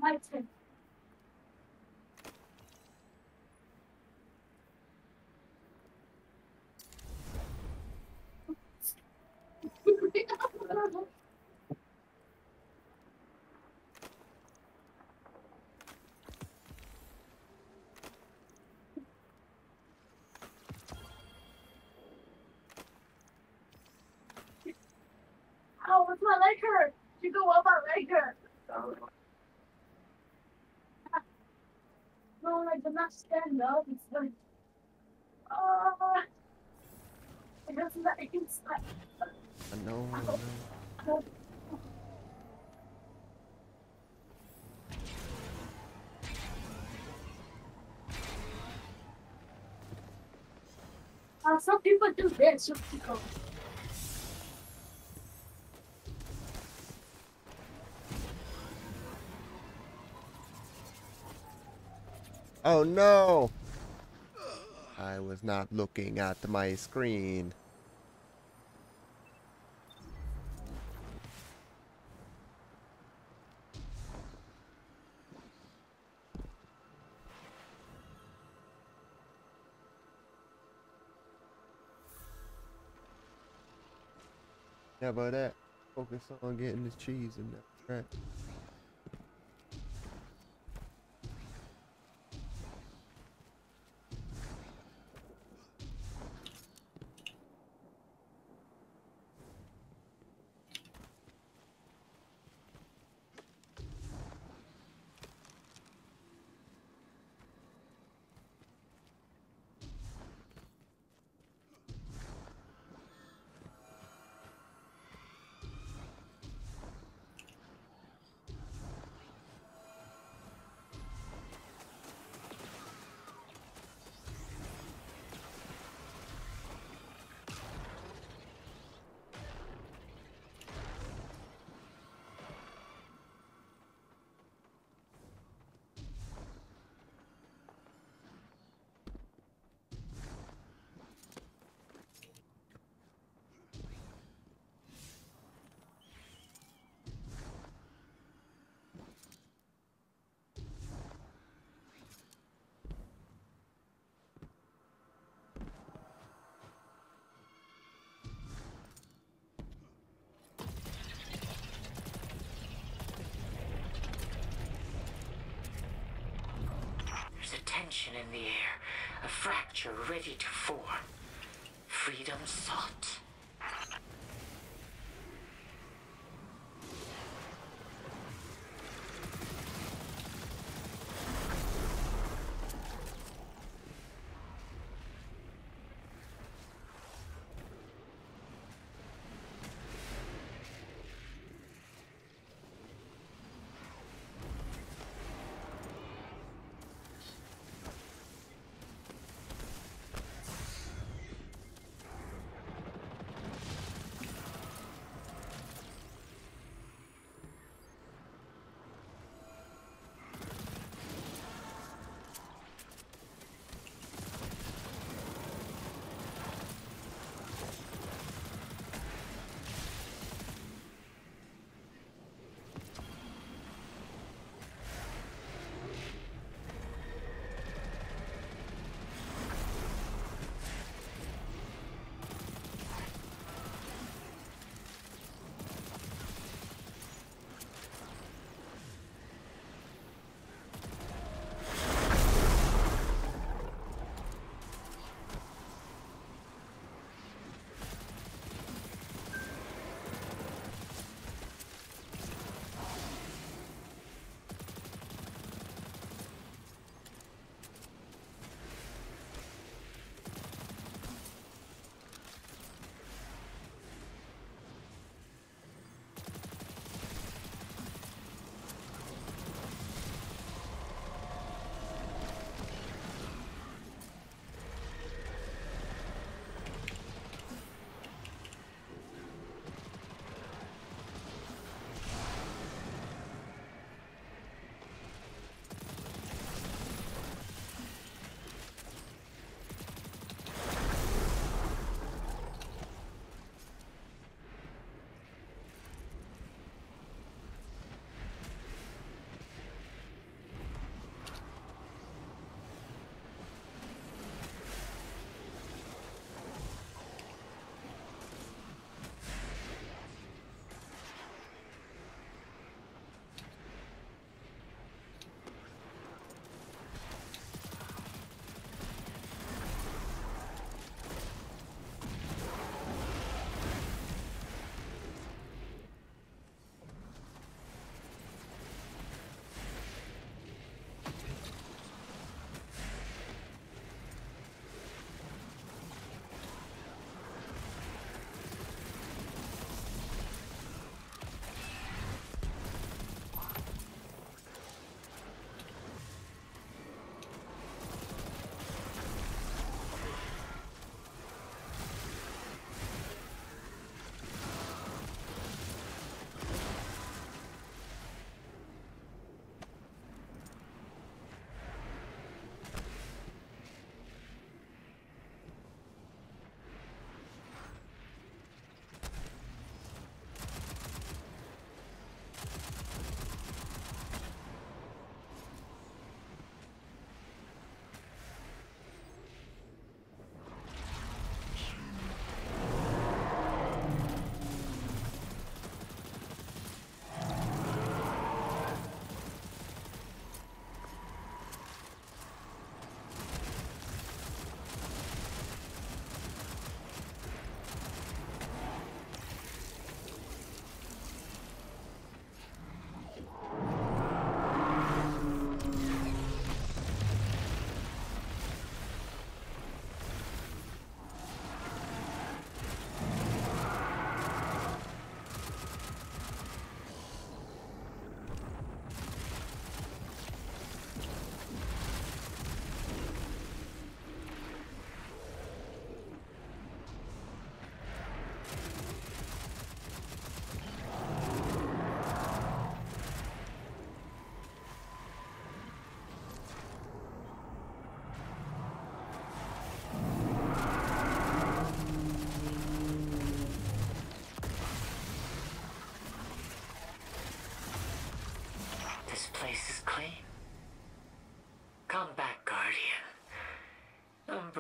My stand up. It's like, ah, it doesn't that inside. I know. I know. Uh, some people do this, some people. Oh no! I was not looking at my screen. Yeah, but that focus on getting this cheese in that track. In the air, a fracture ready to form. Freedom sought.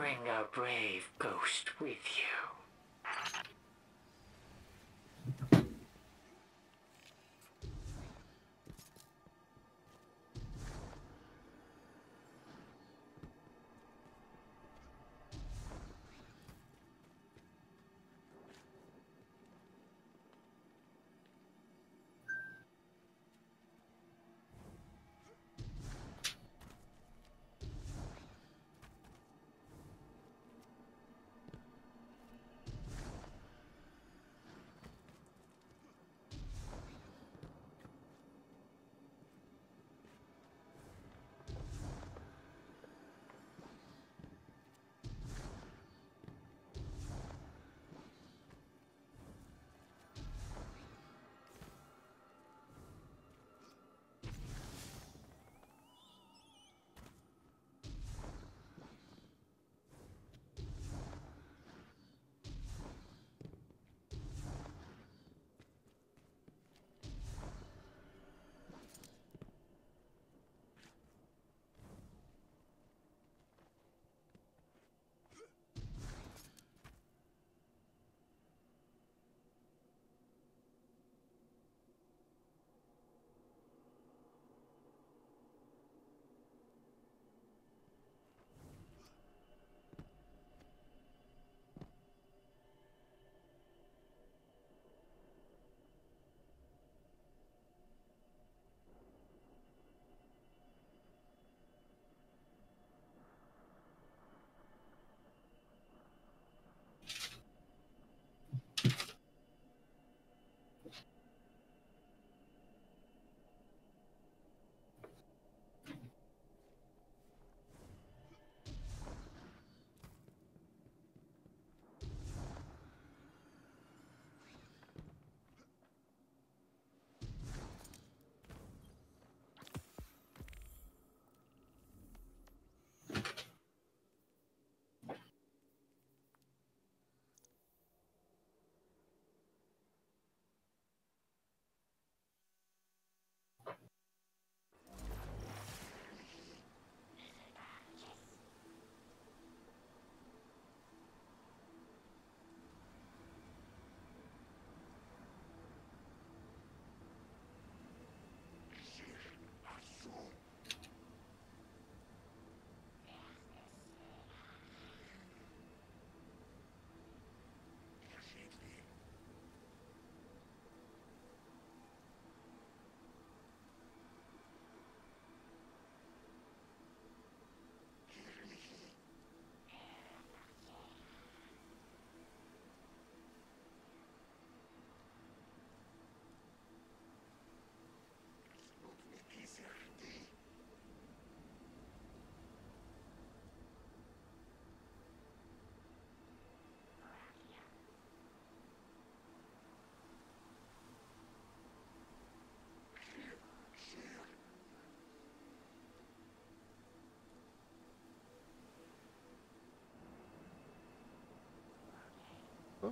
A brave ghost with you.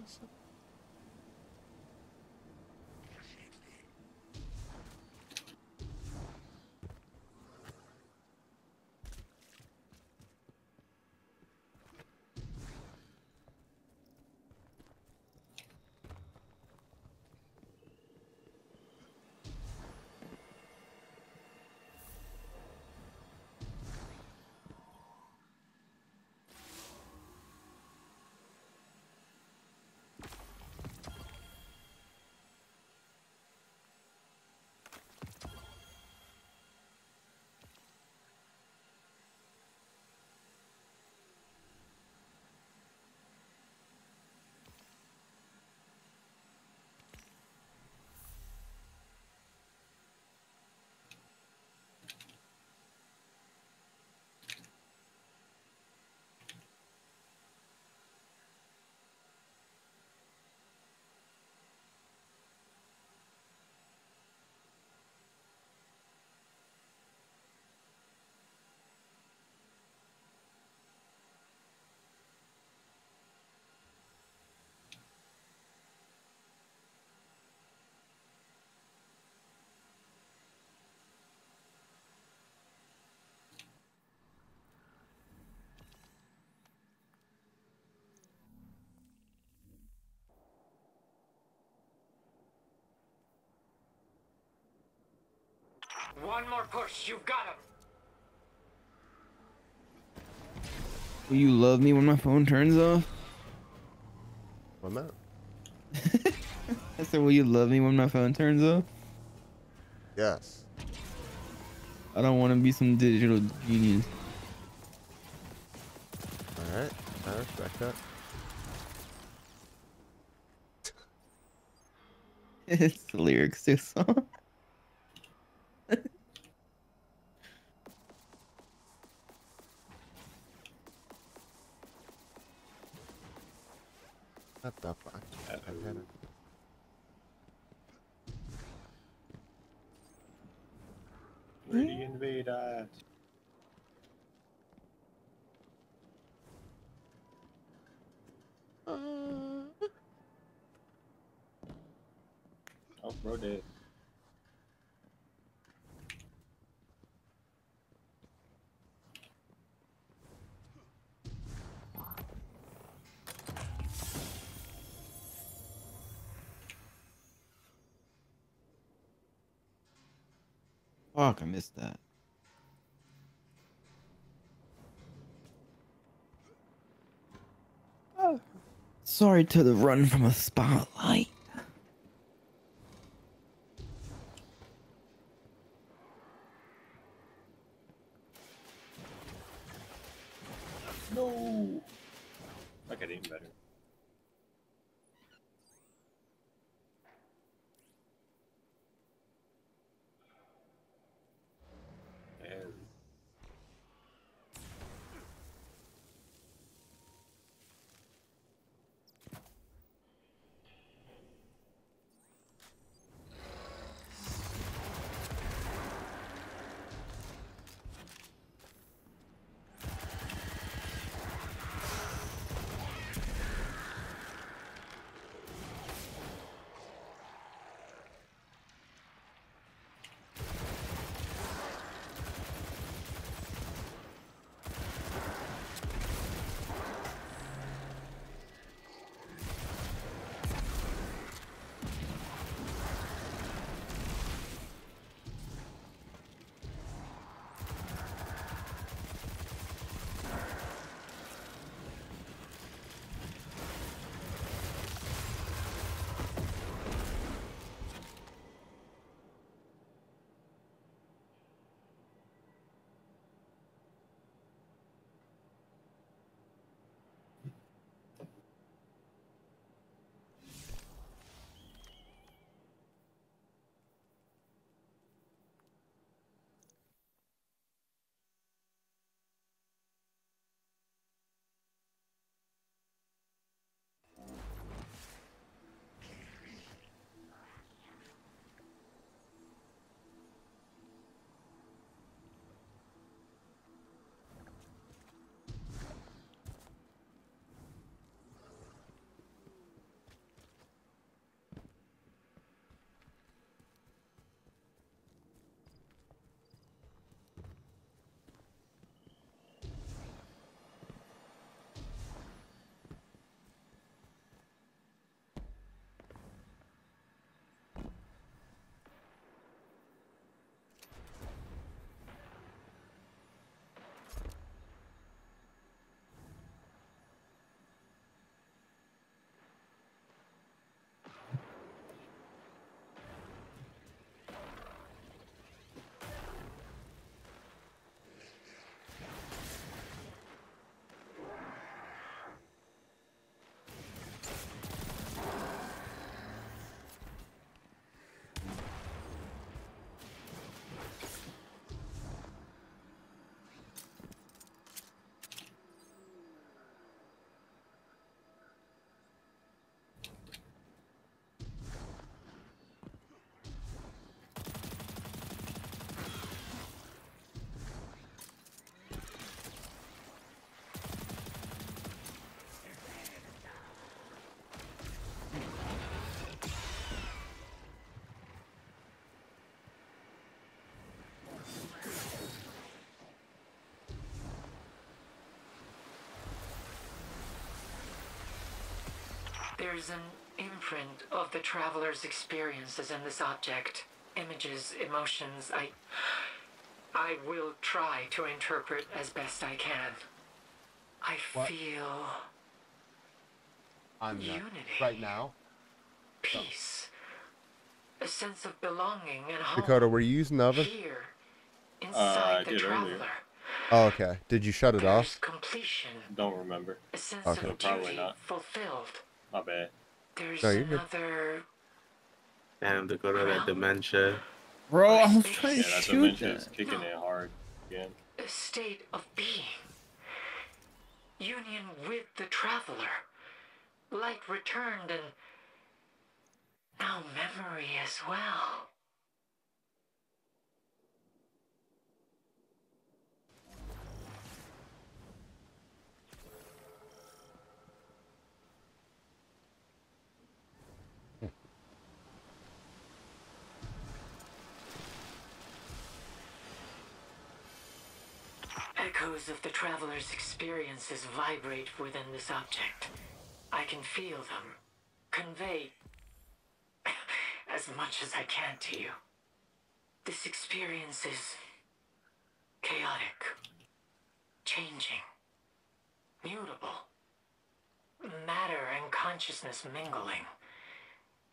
알았어. One more push. You've got him. Will you love me when my phone turns off? What's that? I said, will you love me when my phone turns off? Yes. I don't want to be some digital genius. Alright. I respect that. it's the lyrics to a song. Fuck, I missed that. Oh. Sorry to the run from a spotlight. There's an imprint of the traveler's experiences in this object. images, emotions. I. I will try to interpret as best I can. I What? feel I'm not. Unity. Right now? peace, a sense of belonging and home. Dakota, were you using Nova? Here, uh, I inside the did earlier. Oh, okay. Did you shut it There's off? completion, Don't remember. a sense Okay. of Probably not. fulfilled. My bad. There's No, you're good. another Damn, Dakota, that dementia. Bro, I was trying Yeah, to that shoot dementia that. is kicking it hard again. a state of being. Union with the traveler. Light returned and now memory as well. Echoes of the traveler's experiences vibrate within this object. I can feel them, convey as much as I can to you. This experience is chaotic, changing, mutable. Matter and consciousness mingling.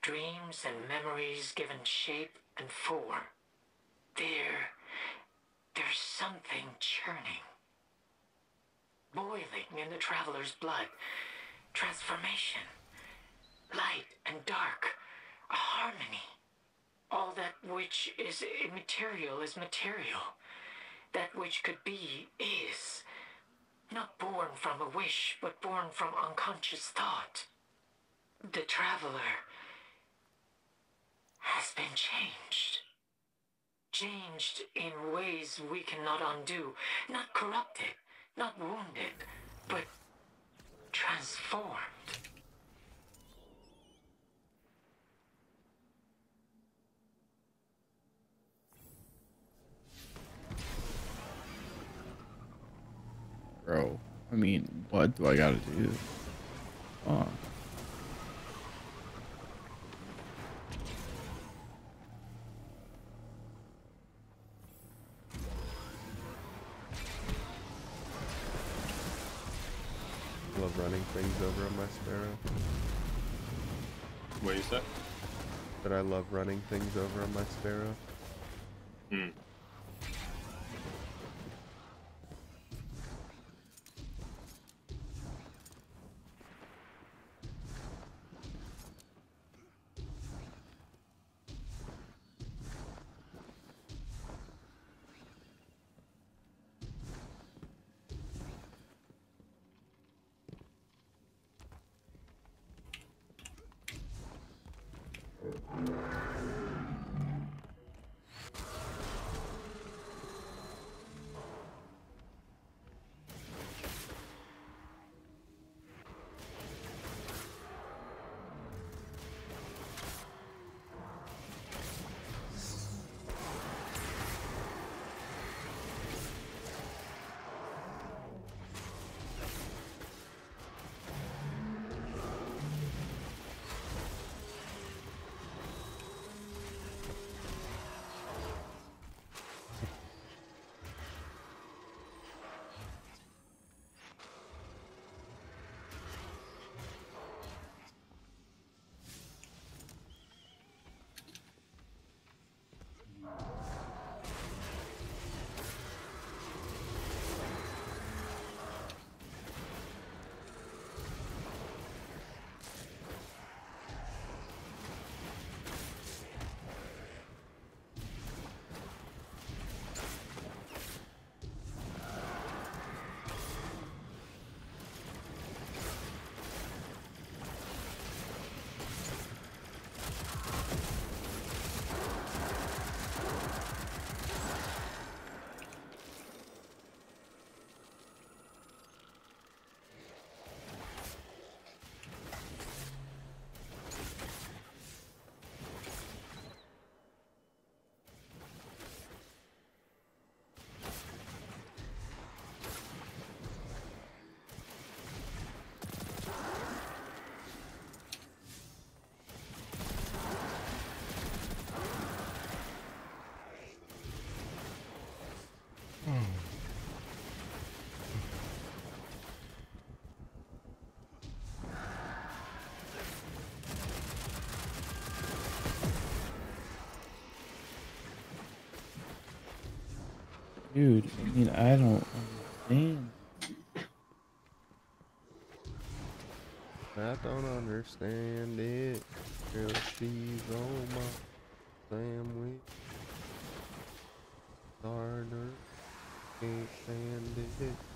Dreams and memories given shape and form. There, there's something churning. Boiling in the traveler's blood. Transformation. Light and dark. A harmony. All that which is immaterial is material. That which could be is. Not born from a wish, but born from unconscious thought. The traveler has been changed. Changed in ways we cannot undo. Not corrupted, not wounded, but transformed. Bro, I mean, what do I gotta do? Oh. I love running things over on my Sparrow. What you said? But I love running things over on my Sparrow. Hmm. Dude, I mean, I don't understand. I don't understand it. Girl, she's on my sandwich. Harder. Can't stand it.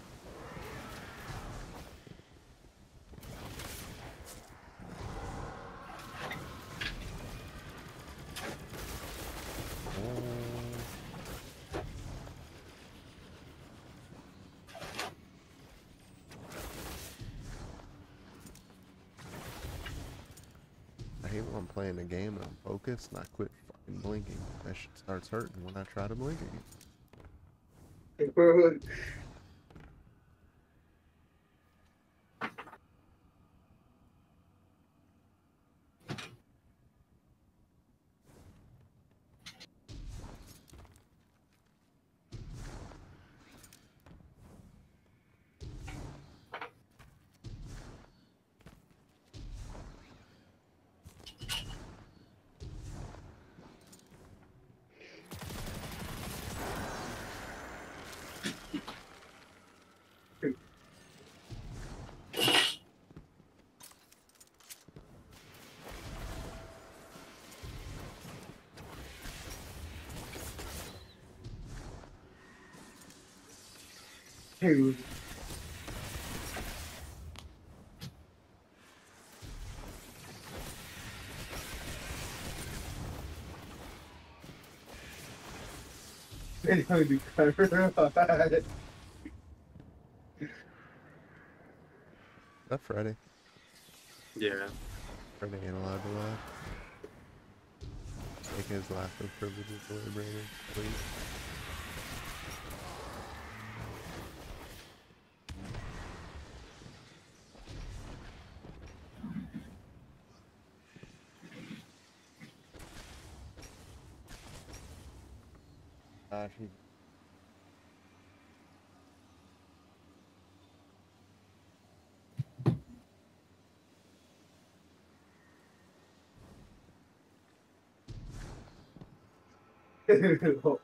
Hate when I'm playing a game and I'm focused and I quit fucking blinking. That shit starts hurting when I try to blink again. Dude. Is that Friday? yeah. Friday ain't allowed to laugh. Take his laugh of privileges away, Brandon, please. Ah, she I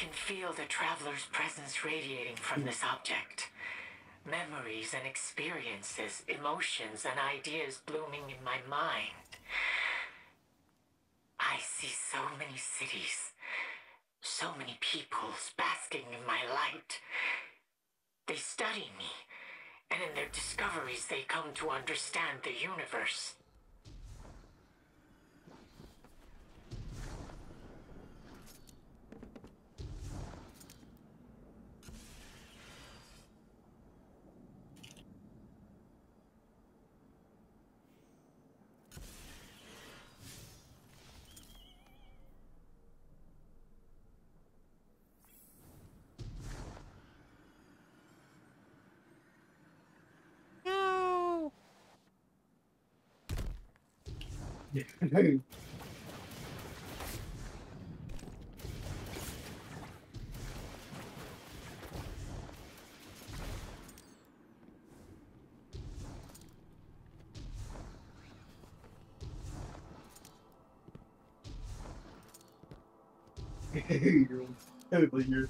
can feel the traveler's presence radiating from this object. Memories and experiences, emotions and ideas blooming in my mind. I see so many cities, so many peoples basking in my light. They study me, and in their discoveries, they come to understand the universe. You're totally here.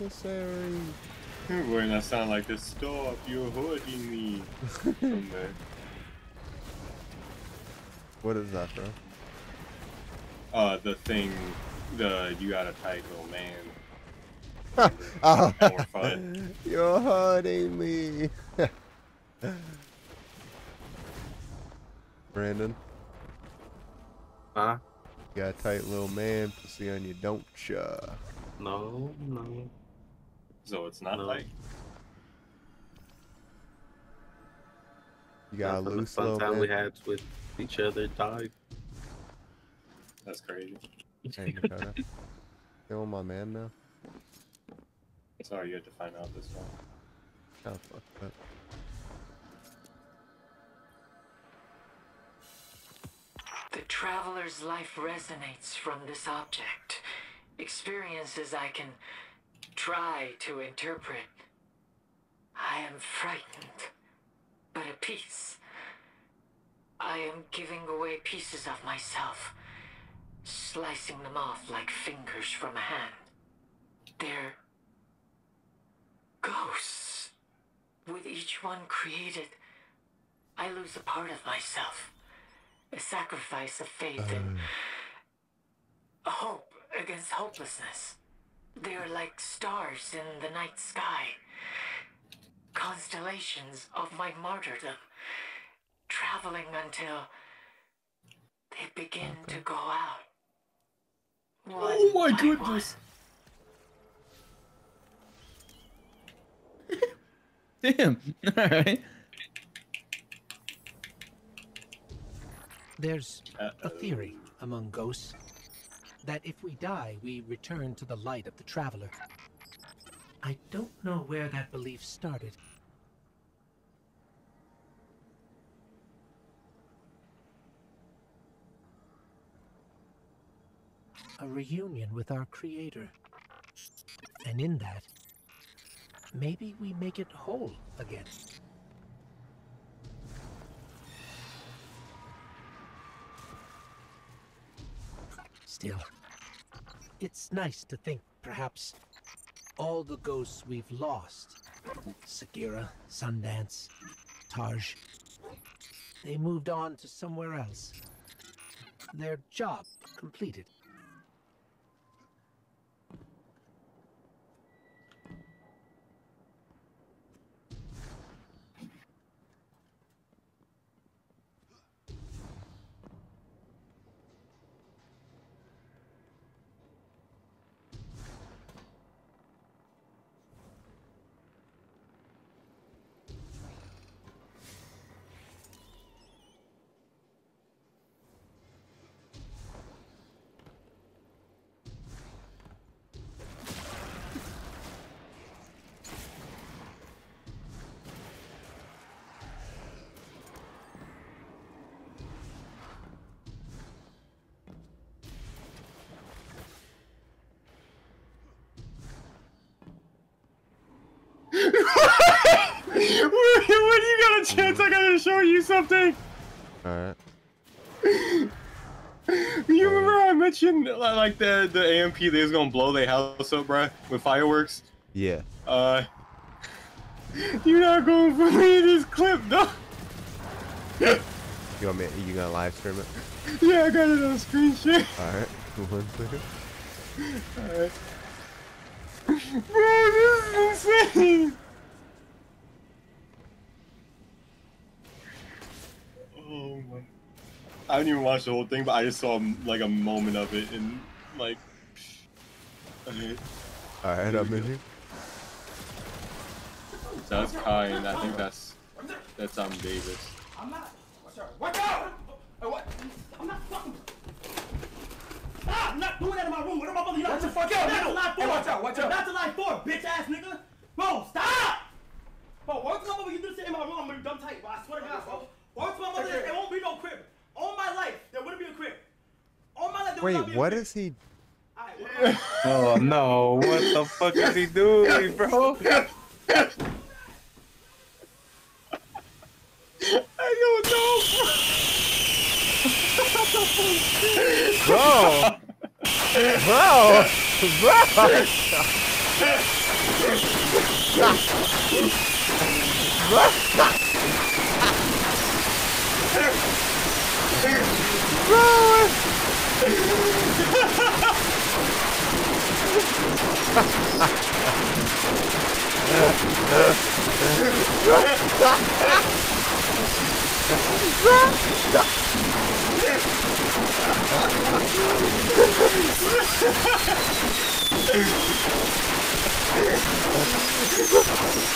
Necessary. Boy, that sound like this. Stop! You're hurting me. What is that, bro? Uh, the thing, the you got a tight little man. oh, More fun. you're hurting me. Brandon, Huh? you got a tight little man, pussy on you, don't ya? No, no. So it's not No. like You got a Not from the fun little time we man. had with each other died. that's crazy. Hey, you got. You my man now? Sorry, you had to find out this one. Oh, fuck that. The traveler's life resonates from this object. Experiences I can try to interpret. I am frightened, but at peace. I am giving away pieces of myself, slicing them off like fingers from a hand. They're ghosts. With each one created, I lose a part of myself. A sacrifice of faith and uh. a hope against hopelessness. They are like stars in the night sky, constellations of my martyrdom, traveling until they begin to go out. Oh one Oh my goodness. Damn. All right. There's uh, a Uh-oh. theory among ghosts that if we die, we return to the light of the traveler. I don't know where that belief started. A reunion with our Creator. And in that, maybe we make it whole again. Still, it's nice to think perhaps all the ghosts we've lost Sagira, Sundance, Taj they moved on to somewhere else. Their job completed. Chance, I gotta show you something. Alright. You remember I mentioned like the the AMP they was gonna blow their house up, bruh, with fireworks. Yeah. Uh, you're not going for me in this clip, though. You want me? You gonna live stream it? Yeah, I got it on screen share. Alright. One second. Alright. Bro, this is insane. Oh my. I didn't even watch the whole thing, but I just saw um, like a moment of it and like. Okay. Alright, I'm in here. So that's Kai, and I think that's that's um Davis. I'm not. Watch out! Watch out! Oh, what? I'm not fucking. Stop! I'm not doing that in my room. What am I supposed to What the fuck out, Not to lie for. Hey, watch out, watch out. Not to lie for, bitch ass nigga. Bro, stop! Bro, work to my mother, you do the shit in my room, I'm gonna be dumb tight, bro. I swear to God, bro. Work to my mother, there won't be no crib. All my life, there wouldn't be a crib. All my life, there would not be Wait, a what crib. is he? Oh no, what the fuck is he doing, bro? I don't know. Bro! Bro! Bro!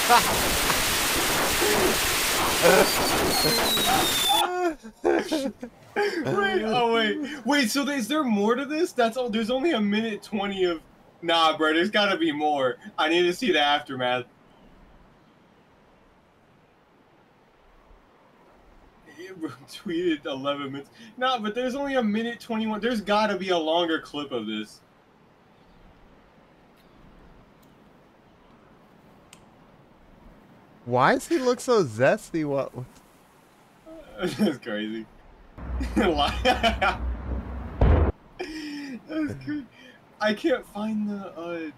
Ha! Wait, oh wait, wait. So is there more to this? That's all. There's only a minute twenty of. Nah, bro. There's got to be more. I need to see the aftermath. Bro, Tweeted 11 minutes. Nah, but there's only a minute 21. There's got to be a longer clip of this. Why does he look so zesty? What? That's crazy. That's crazy. I can't find the. uh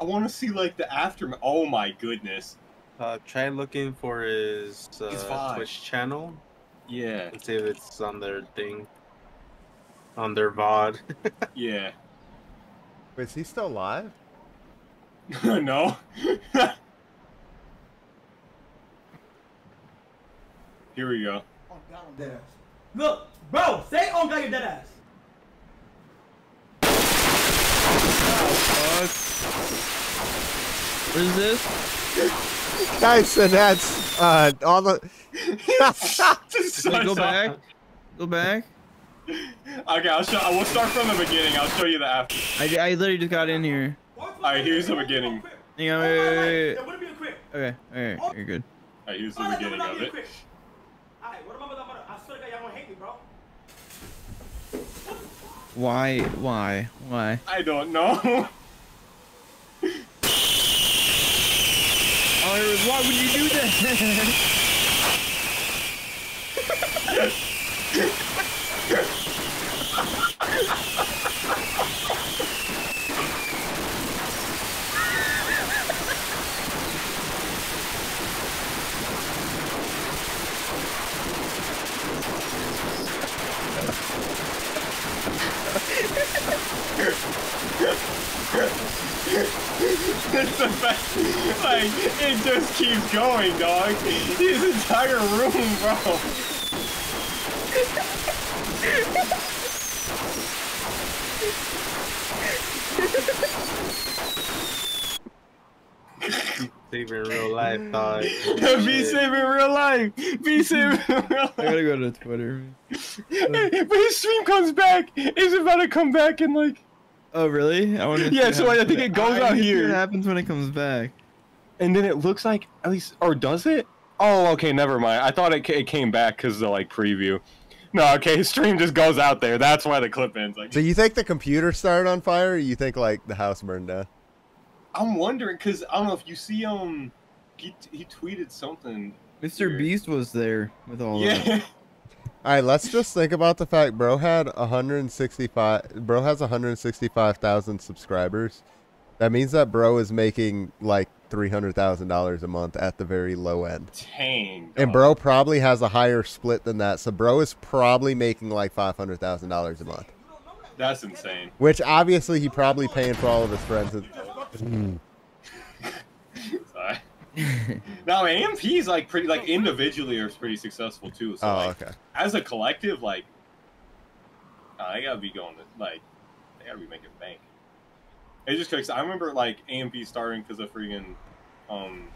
I want to see like the aftermath. Oh my goodness. Uh, try looking for his uh, His. Twitch channel. Yeah. And see if it's on their thing. On their VOD. Yeah. Wait, is he still alive? no. Here we go. Dead ass. Look, bro, say on God, you're dead ass. What is this? Guys, and that's uh, all the. Wait, go back. Go back. Okay, I'll show. I will start from the beginning. I'll show you the after. I, I literally just got in here. All right, here's the beginning. Hang on, wait, wait, wait, wouldn't be a crib. Okay, alright, you're good. All right, here's the All right, there would beginning of it. Crib. Alright, what am I gonna I swear to God, y'all gonna hate me, bro. Why? Why? Why? I don't know. Oh, why would you do that? it's the best. Like, it just keeps going, dog. His entire room, bro. Saving real life, dog. Be safe in real life. Be safe in real life. I gotta go to Twitter. but his stream comes back. It's about to come back in like. Oh, really? I want to. Yeah, so I think it goes out here. What happens when it comes back? And then it looks like at least, or does it? Oh, okay, never mind. I thought it, it came back because the like preview. No, okay, his stream just goes out there. That's why the clip ends. Like, So you think the computer started on fire, or you think like the house burned down? I'm wondering because I don't know if you see um, he he tweeted something. Mr. Beast was there with all of that. Yeah. All right, let's just think about the fact bro had 165 bro has 165,000 subscribers. That means that bro is making like $300,000 a month at the very low end. Dang. And bro probably has a higher split than that. So bro is probably making like $500,000 a month. That's insane. Which obviously he probably paying for all of his friends. Sorry. now AMP's like pretty like individually are pretty successful too. So Oh, like, okay. as a collective, like, nah, they gotta be going to like, they gotta be making bank. It just cause I remember like AMP starting because of freaking, um,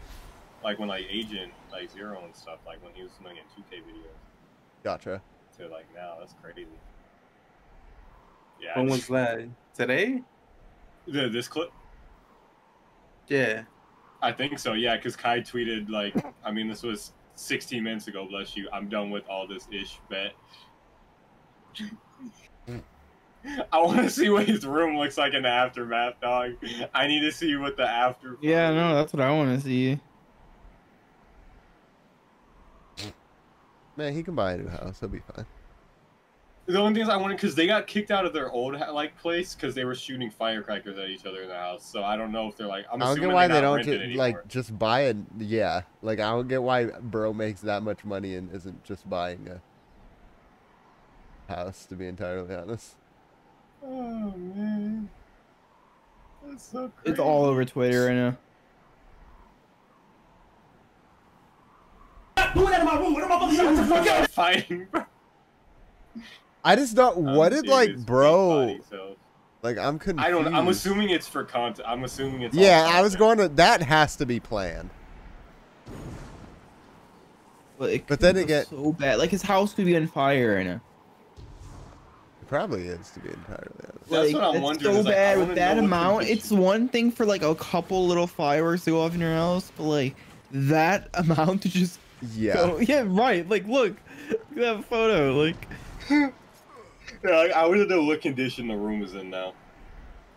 like when like Agent like Zero and stuff, like when he was making 2K videos. Gotcha. to like now. That's crazy. Yeah. When was that? Today? the, this clip? Yeah. I think so. Yeah, because Kai tweeted like, I mean, this was 16 minutes ago. Bless you. I'm done with all this ish bet. I want to see what his room looks like in the aftermath, dog. I need to see what the after. Yeah, no, that's what I want to see. Man, he can buy a new house. He'll be fine. The only things I wanted because they got kicked out of their old like place because they were shooting firecrackers at each other in the house. So I don't know if they're like. I'm I don't assuming get why they're they don't rented just anymore. like just buy it. Yeah, like I don't get why bro makes that much money and isn't just buying a house. To be entirely honest. Oh man, that's so crazy. It's all over Twitter right now. Doing that in my room. What am I supposed to shut the fuck fighting. bro. I just don't. Um, what did like bro? body, so- Like I'm confused. I don't. I'm assuming it's for content. I'm assuming it's. all Yeah, I was going to. That has to be planned. But, it But then it again- so bad. Like his house could be on fire right now. It probably is to be entirely honest. That's like, what I'm it's wondering, so is, like, bad wanna with that amount. It's one thing for like a couple little fireworks to go off in your house, but like that amount to just Yeah. go- yeah, right. Like, look, look at that photo. Like, Yeah, I, I want to know what condition the room is in now.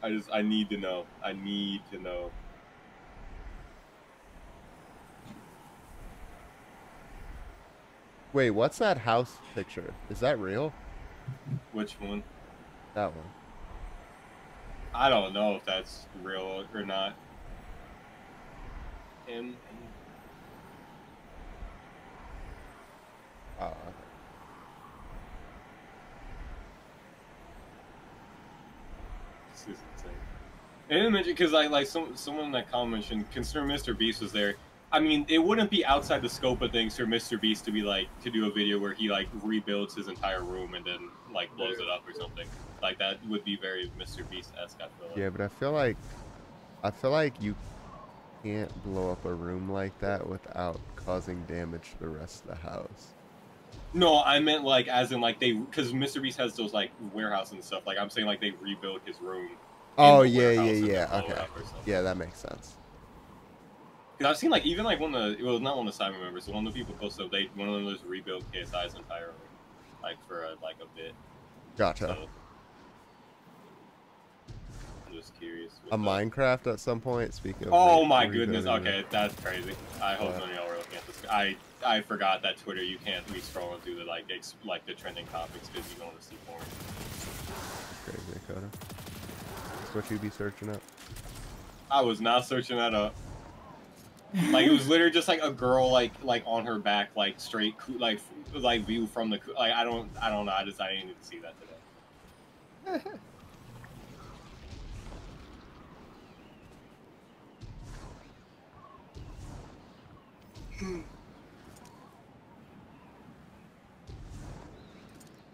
I just. I need to know. I need to know. Wait, what's that house picture? Is that real? Which one? That one. I don't know if that's real or not. M. Oh, This is insane. And then mention because I like some someone in that comment mentioned considering Mr. Beast was there. I mean, it wouldn't be outside the scope of things for Mr. Beast to be like to do a video where he like rebuilds his entire room and then like blows it up or something. Like that would be very Mr. Beast esque. I feel like. Yeah, but I feel like I feel like you can't blow up a room like that without causing damage to the rest of the house. No, I meant like as in like they because Mr. Beast has those like warehouse and stuff. Like I'm saying like they rebuild his room. Oh yeah, yeah, warehouse and then yeah. Okay. up. Yeah, that makes sense. Cause I've seen like even like one of the well not one of the Sidemen members, one of the people posted they one of them just rebuilt KSI's entirely, like for a, like a bit. Gotcha. So, I'm just curious. A the- Minecraft at some point. Speaking of. Oh re- my goodness! Okay, that's crazy. I hope What? none of y'all were looking at this. I I forgot that Twitter you can't be scrolling through the like ex, like the trending topics because you don't want to see porn. Crazy, Dakota. That's what you be searching up. I was not searching that up. Like it was literally just like a girl like like on her back like straight like like view from the like I don't I don't know I just I didn't even see that today.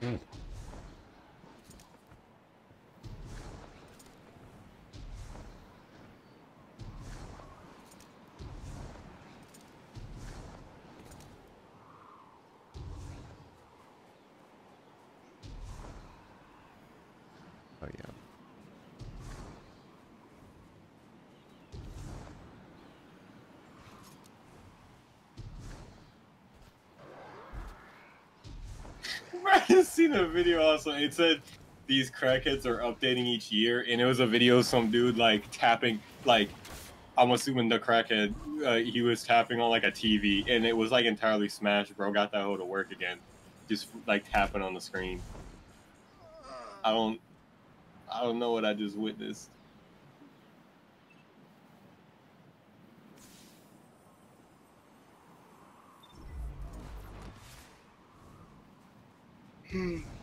Oh I just seen a video also. It said these crackheads are updating each year, and it was a video of some dude like tapping, like I'm assuming the crackhead, uh, he was tapping on like a TV, and it was like entirely smashed. Bro, got that hoe to work again, just like tapping on the screen. I don't, I don't know what I just witnessed. Hmm.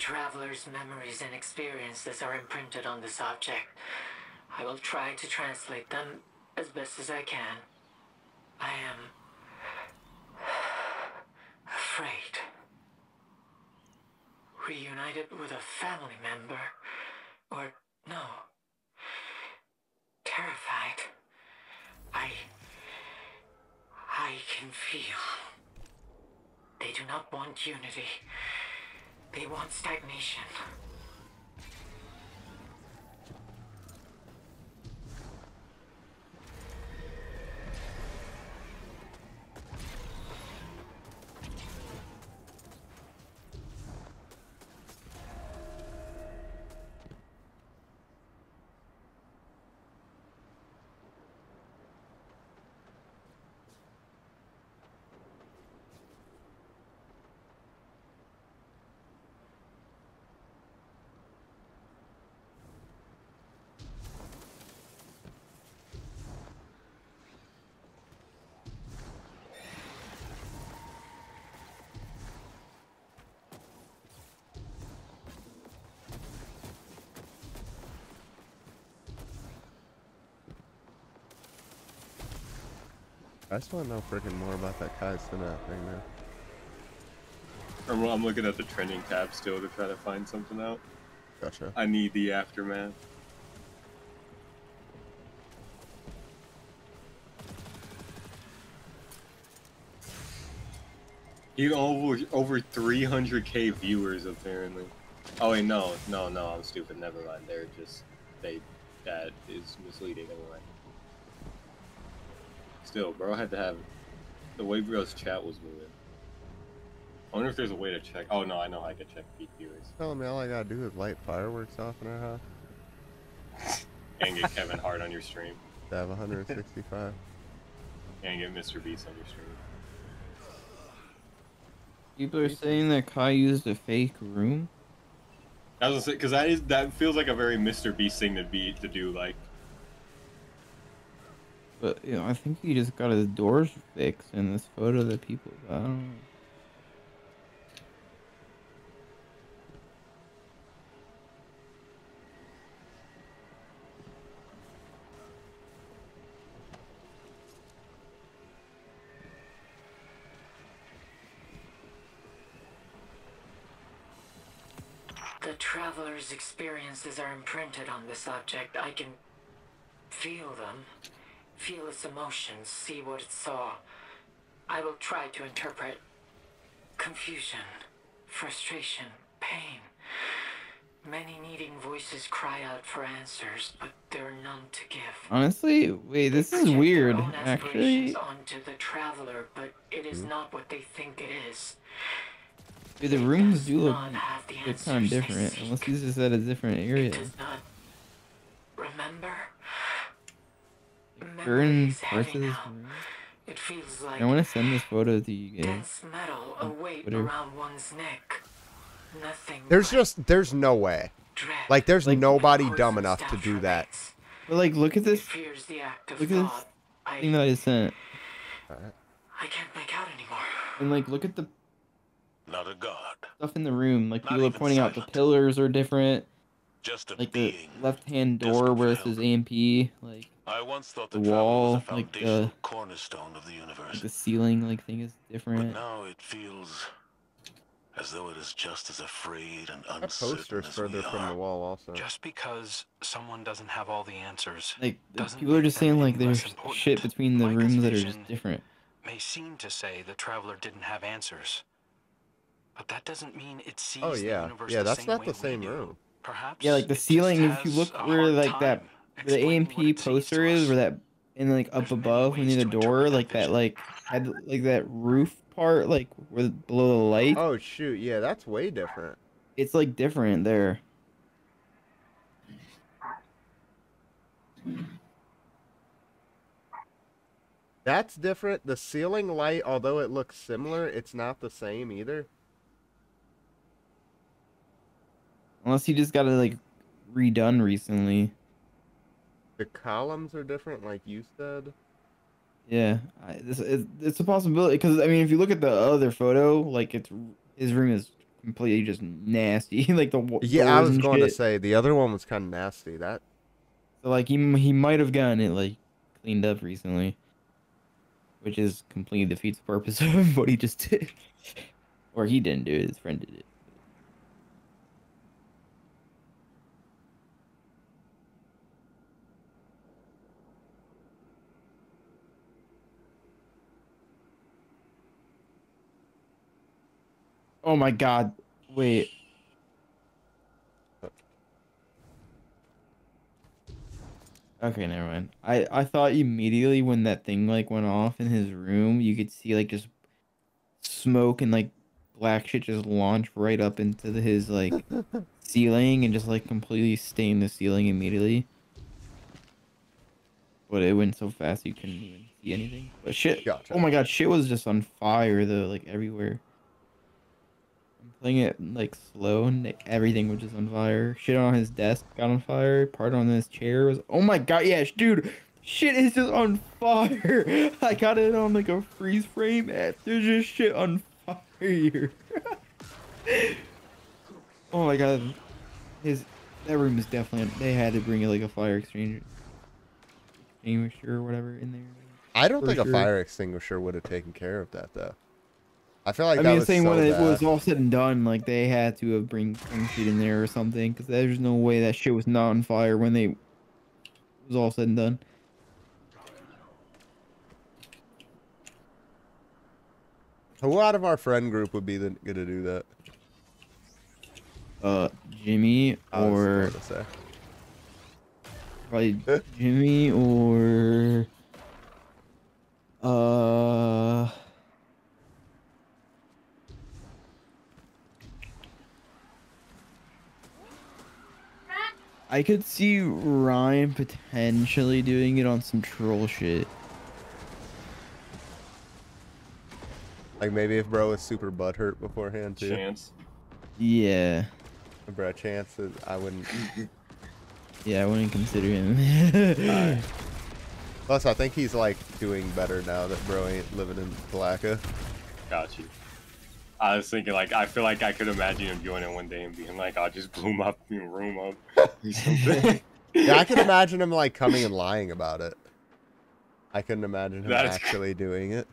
Traveler's memories and experiences are imprinted on this object. I will try to translate them as best as I can. I am afraid. Reunited with a family member, or no, terrified. I. I can feel. They do not want unity. They want stagnation. I just want to know freaking more about that Kai Cenat thing now. I'm, I'm looking at the trending tab still to try to find something out. Gotcha. I need the aftermath. You over over 300k viewers apparently. Oh wait, no, no, no, I'm stupid. Never mind. They're just they that is misleading anyway. Still, bro I had to have the way bro's chat was moving. I wonder if there's a way to check. Oh no, I know I can check peak viewers Telling me all I gotta do is light fireworks off in our house. and get Kevin Hart on your stream To have 165. and get Mr. Beast on your stream. People are saying that Kai used a fake room. I was gonna say because that is that feels like a very Mr. Beast thing to be to do. Like But you know, I think he just got his doors fixed in this photo that people. I don't know. The traveler's experiences are imprinted on this object. I can feel them, feel its emotions, see what it saw. I will try to interpret confusion, frustration, pain. Many needing voices cry out for answers, but there are none to give. Honestly, wait, this is weird. Actually, onto the traveler, but it is not what they think it is. Dude, the rooms do look the kind of different. Unless he's just at a different area. Remember. You're in parts of this room. It feels like I want to send this photo to you guys. metal, a weight around one's neck. Nothing. There's just, there's no way. dread. Like, there's Like- nobody dumb enough to do that. But like, look at this. Fears the act of Look at this thought. I, thing that I sent, I can't make out anymore. and like, look at the Not a god, stuff in the room. Like Not people are even pointing out the pillars are different. just a Like the left-hand door desperate where it says. AMP. Like, I once thought the the, wall, was the like the- cornerstone of the universe. like the ceiling like thing is But different. now it feels as though it is just as afraid and That uncertain poster's as further we from are. the wall also. Just because someone doesn't have all the answers Like doesn't people are just saying like less there's important. shit between the Micah's rooms that are vision just different. may seem to say the traveler didn't have answers. But that doesn't mean it sees Oh the yeah, universe yeah. the That's same not the same room. Perhaps Yeah, like the ceiling. If you look a where hard like that time the AMP poster is, where that and like up above near the door, like that like had like that roof part, like with below the light. Oh shoot, yeah, that's way different. It's like different there. That's different. The ceiling light, although it looks similar, it's not the same either. Unless he just got it like redone recently. The columns are different, like you said. Yeah, I, this, it, it's a possibility because I mean, if you look at the other photo, like it's his room is completely just nasty. like the Yeah, I was going to say the other one was kind of nasty. That So like he he might have gotten it like cleaned up recently, which is completely defeats the purpose of what he just did, or he didn't do it. His friend did it. Oh my god! Wait. Okay, never mind. I I thought immediately when that thing like went off in his room, you could see like just smoke and like black shit just launch right up into the, his like ceiling and just like completely stain the ceiling immediately. But it went so fast you couldn't even see anything. But shit. Gotcha. Oh my god, shit was just on fire though, like everywhere. Playing it like slow and like, everything was just on fire. Shit on his desk got on fire. Part on his chair was. Oh my god, yeah, dude, shit is just on fire. I got it on like a freeze frame. And there's just shit on fire. oh my god, his that room is definitely. They had to bring like a fire extinguisher, extinguisher or whatever in there. I don't For think a fire extinguisher would have taken care of that though. I feel like I that mean, was saying so when it was all said and done, like they had to have bring bring shit in there or something, because there's no way that shit was not on fire when they it was all said and done. Who out of our friend group would be the, gonna do that? Uh, Jimmy or going probably Jimmy or uh. I could see Ryan potentially doing it on some troll shit. Like maybe if bro was super butthurt beforehand too. Chance. Yeah. Bro, chances I wouldn't. Yeah, I wouldn't consider him. Plus, I think he's like doing better now that bro ain't living in Palaka. Got you. I was thinking, like, I feel like I could imagine him joining one day and being like, "I'll just blew my fucking room up." Yeah, I can imagine him like coming and lying about it. I couldn't imagine him That's- actually doing it.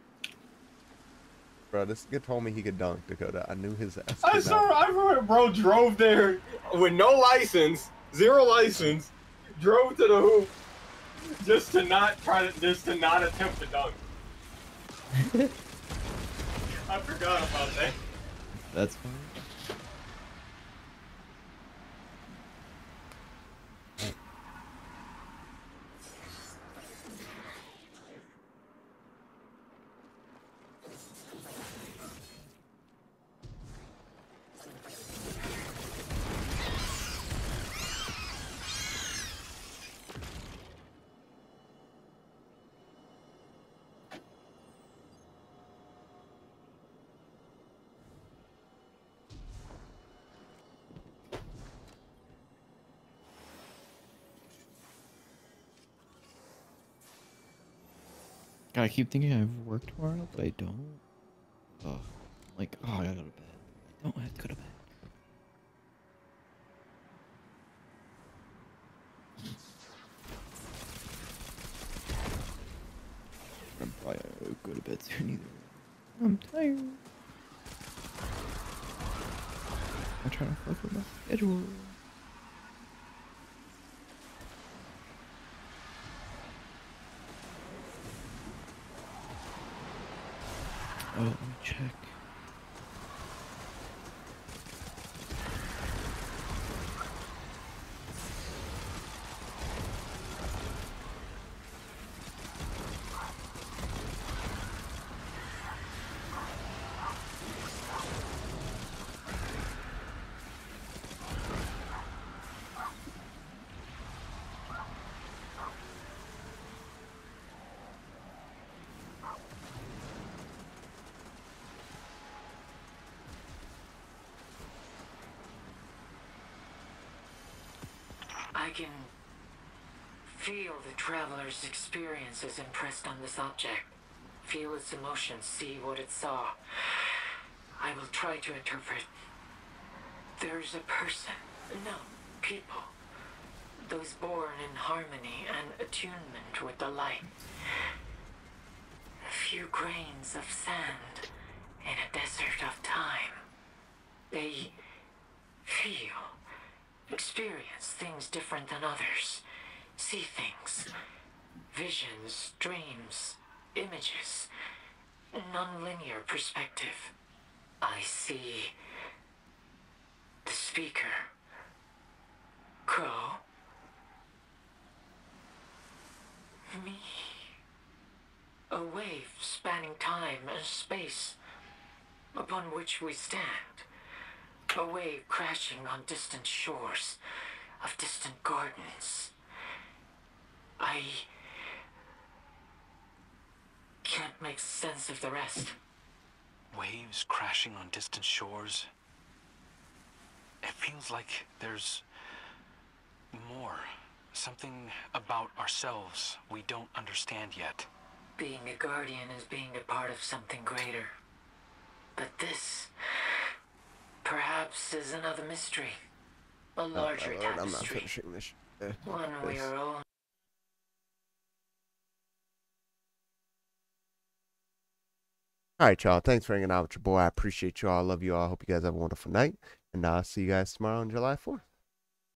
Bro, this kid told me he could dunk Dakota. I knew his ass. I saw. I remember, bro, drove there with no license, zero license, drove to the hoop just to not try to, just to not attempt to dunk. I forgot about that. That's fine. God, I keep thinking I have work tomorrow, but I don't. Oh, like, oh, I gotta go to bed. I don't have to go to bed. I'm probably gonna go to bed soon either. I'm tired. I'm trying to fuck with my schedule. Oh, let me check. I can feel the traveler's experiences impressed on this object. Feel its emotions, see what it saw. I will try to interpret There's a person, no, people. Those born in harmony and attunement with the light. A few grains of sand in a desert of time. They feel, different than others, see things, visions, dreams, images, non-linear perspective. I see the speaker, Crow, me, a wave spanning time and space upon which we stand. A wave crashing on distant shores of distant gardens. I can't make sense of the rest. Waves crashing on distant shores. It feels like there's more. Something about ourselves we don't understand yet. Being a guardian is being a part of something greater. But this, perhaps, is another mystery. A Oh, lord, I'm not finishing this. shit. One we This- are all All right, y'all. Thanks for hanging out with your boy. I appreciate y'all. I love you all. I hope you guys have a wonderful night. And I'll see you guys tomorrow on July 4th.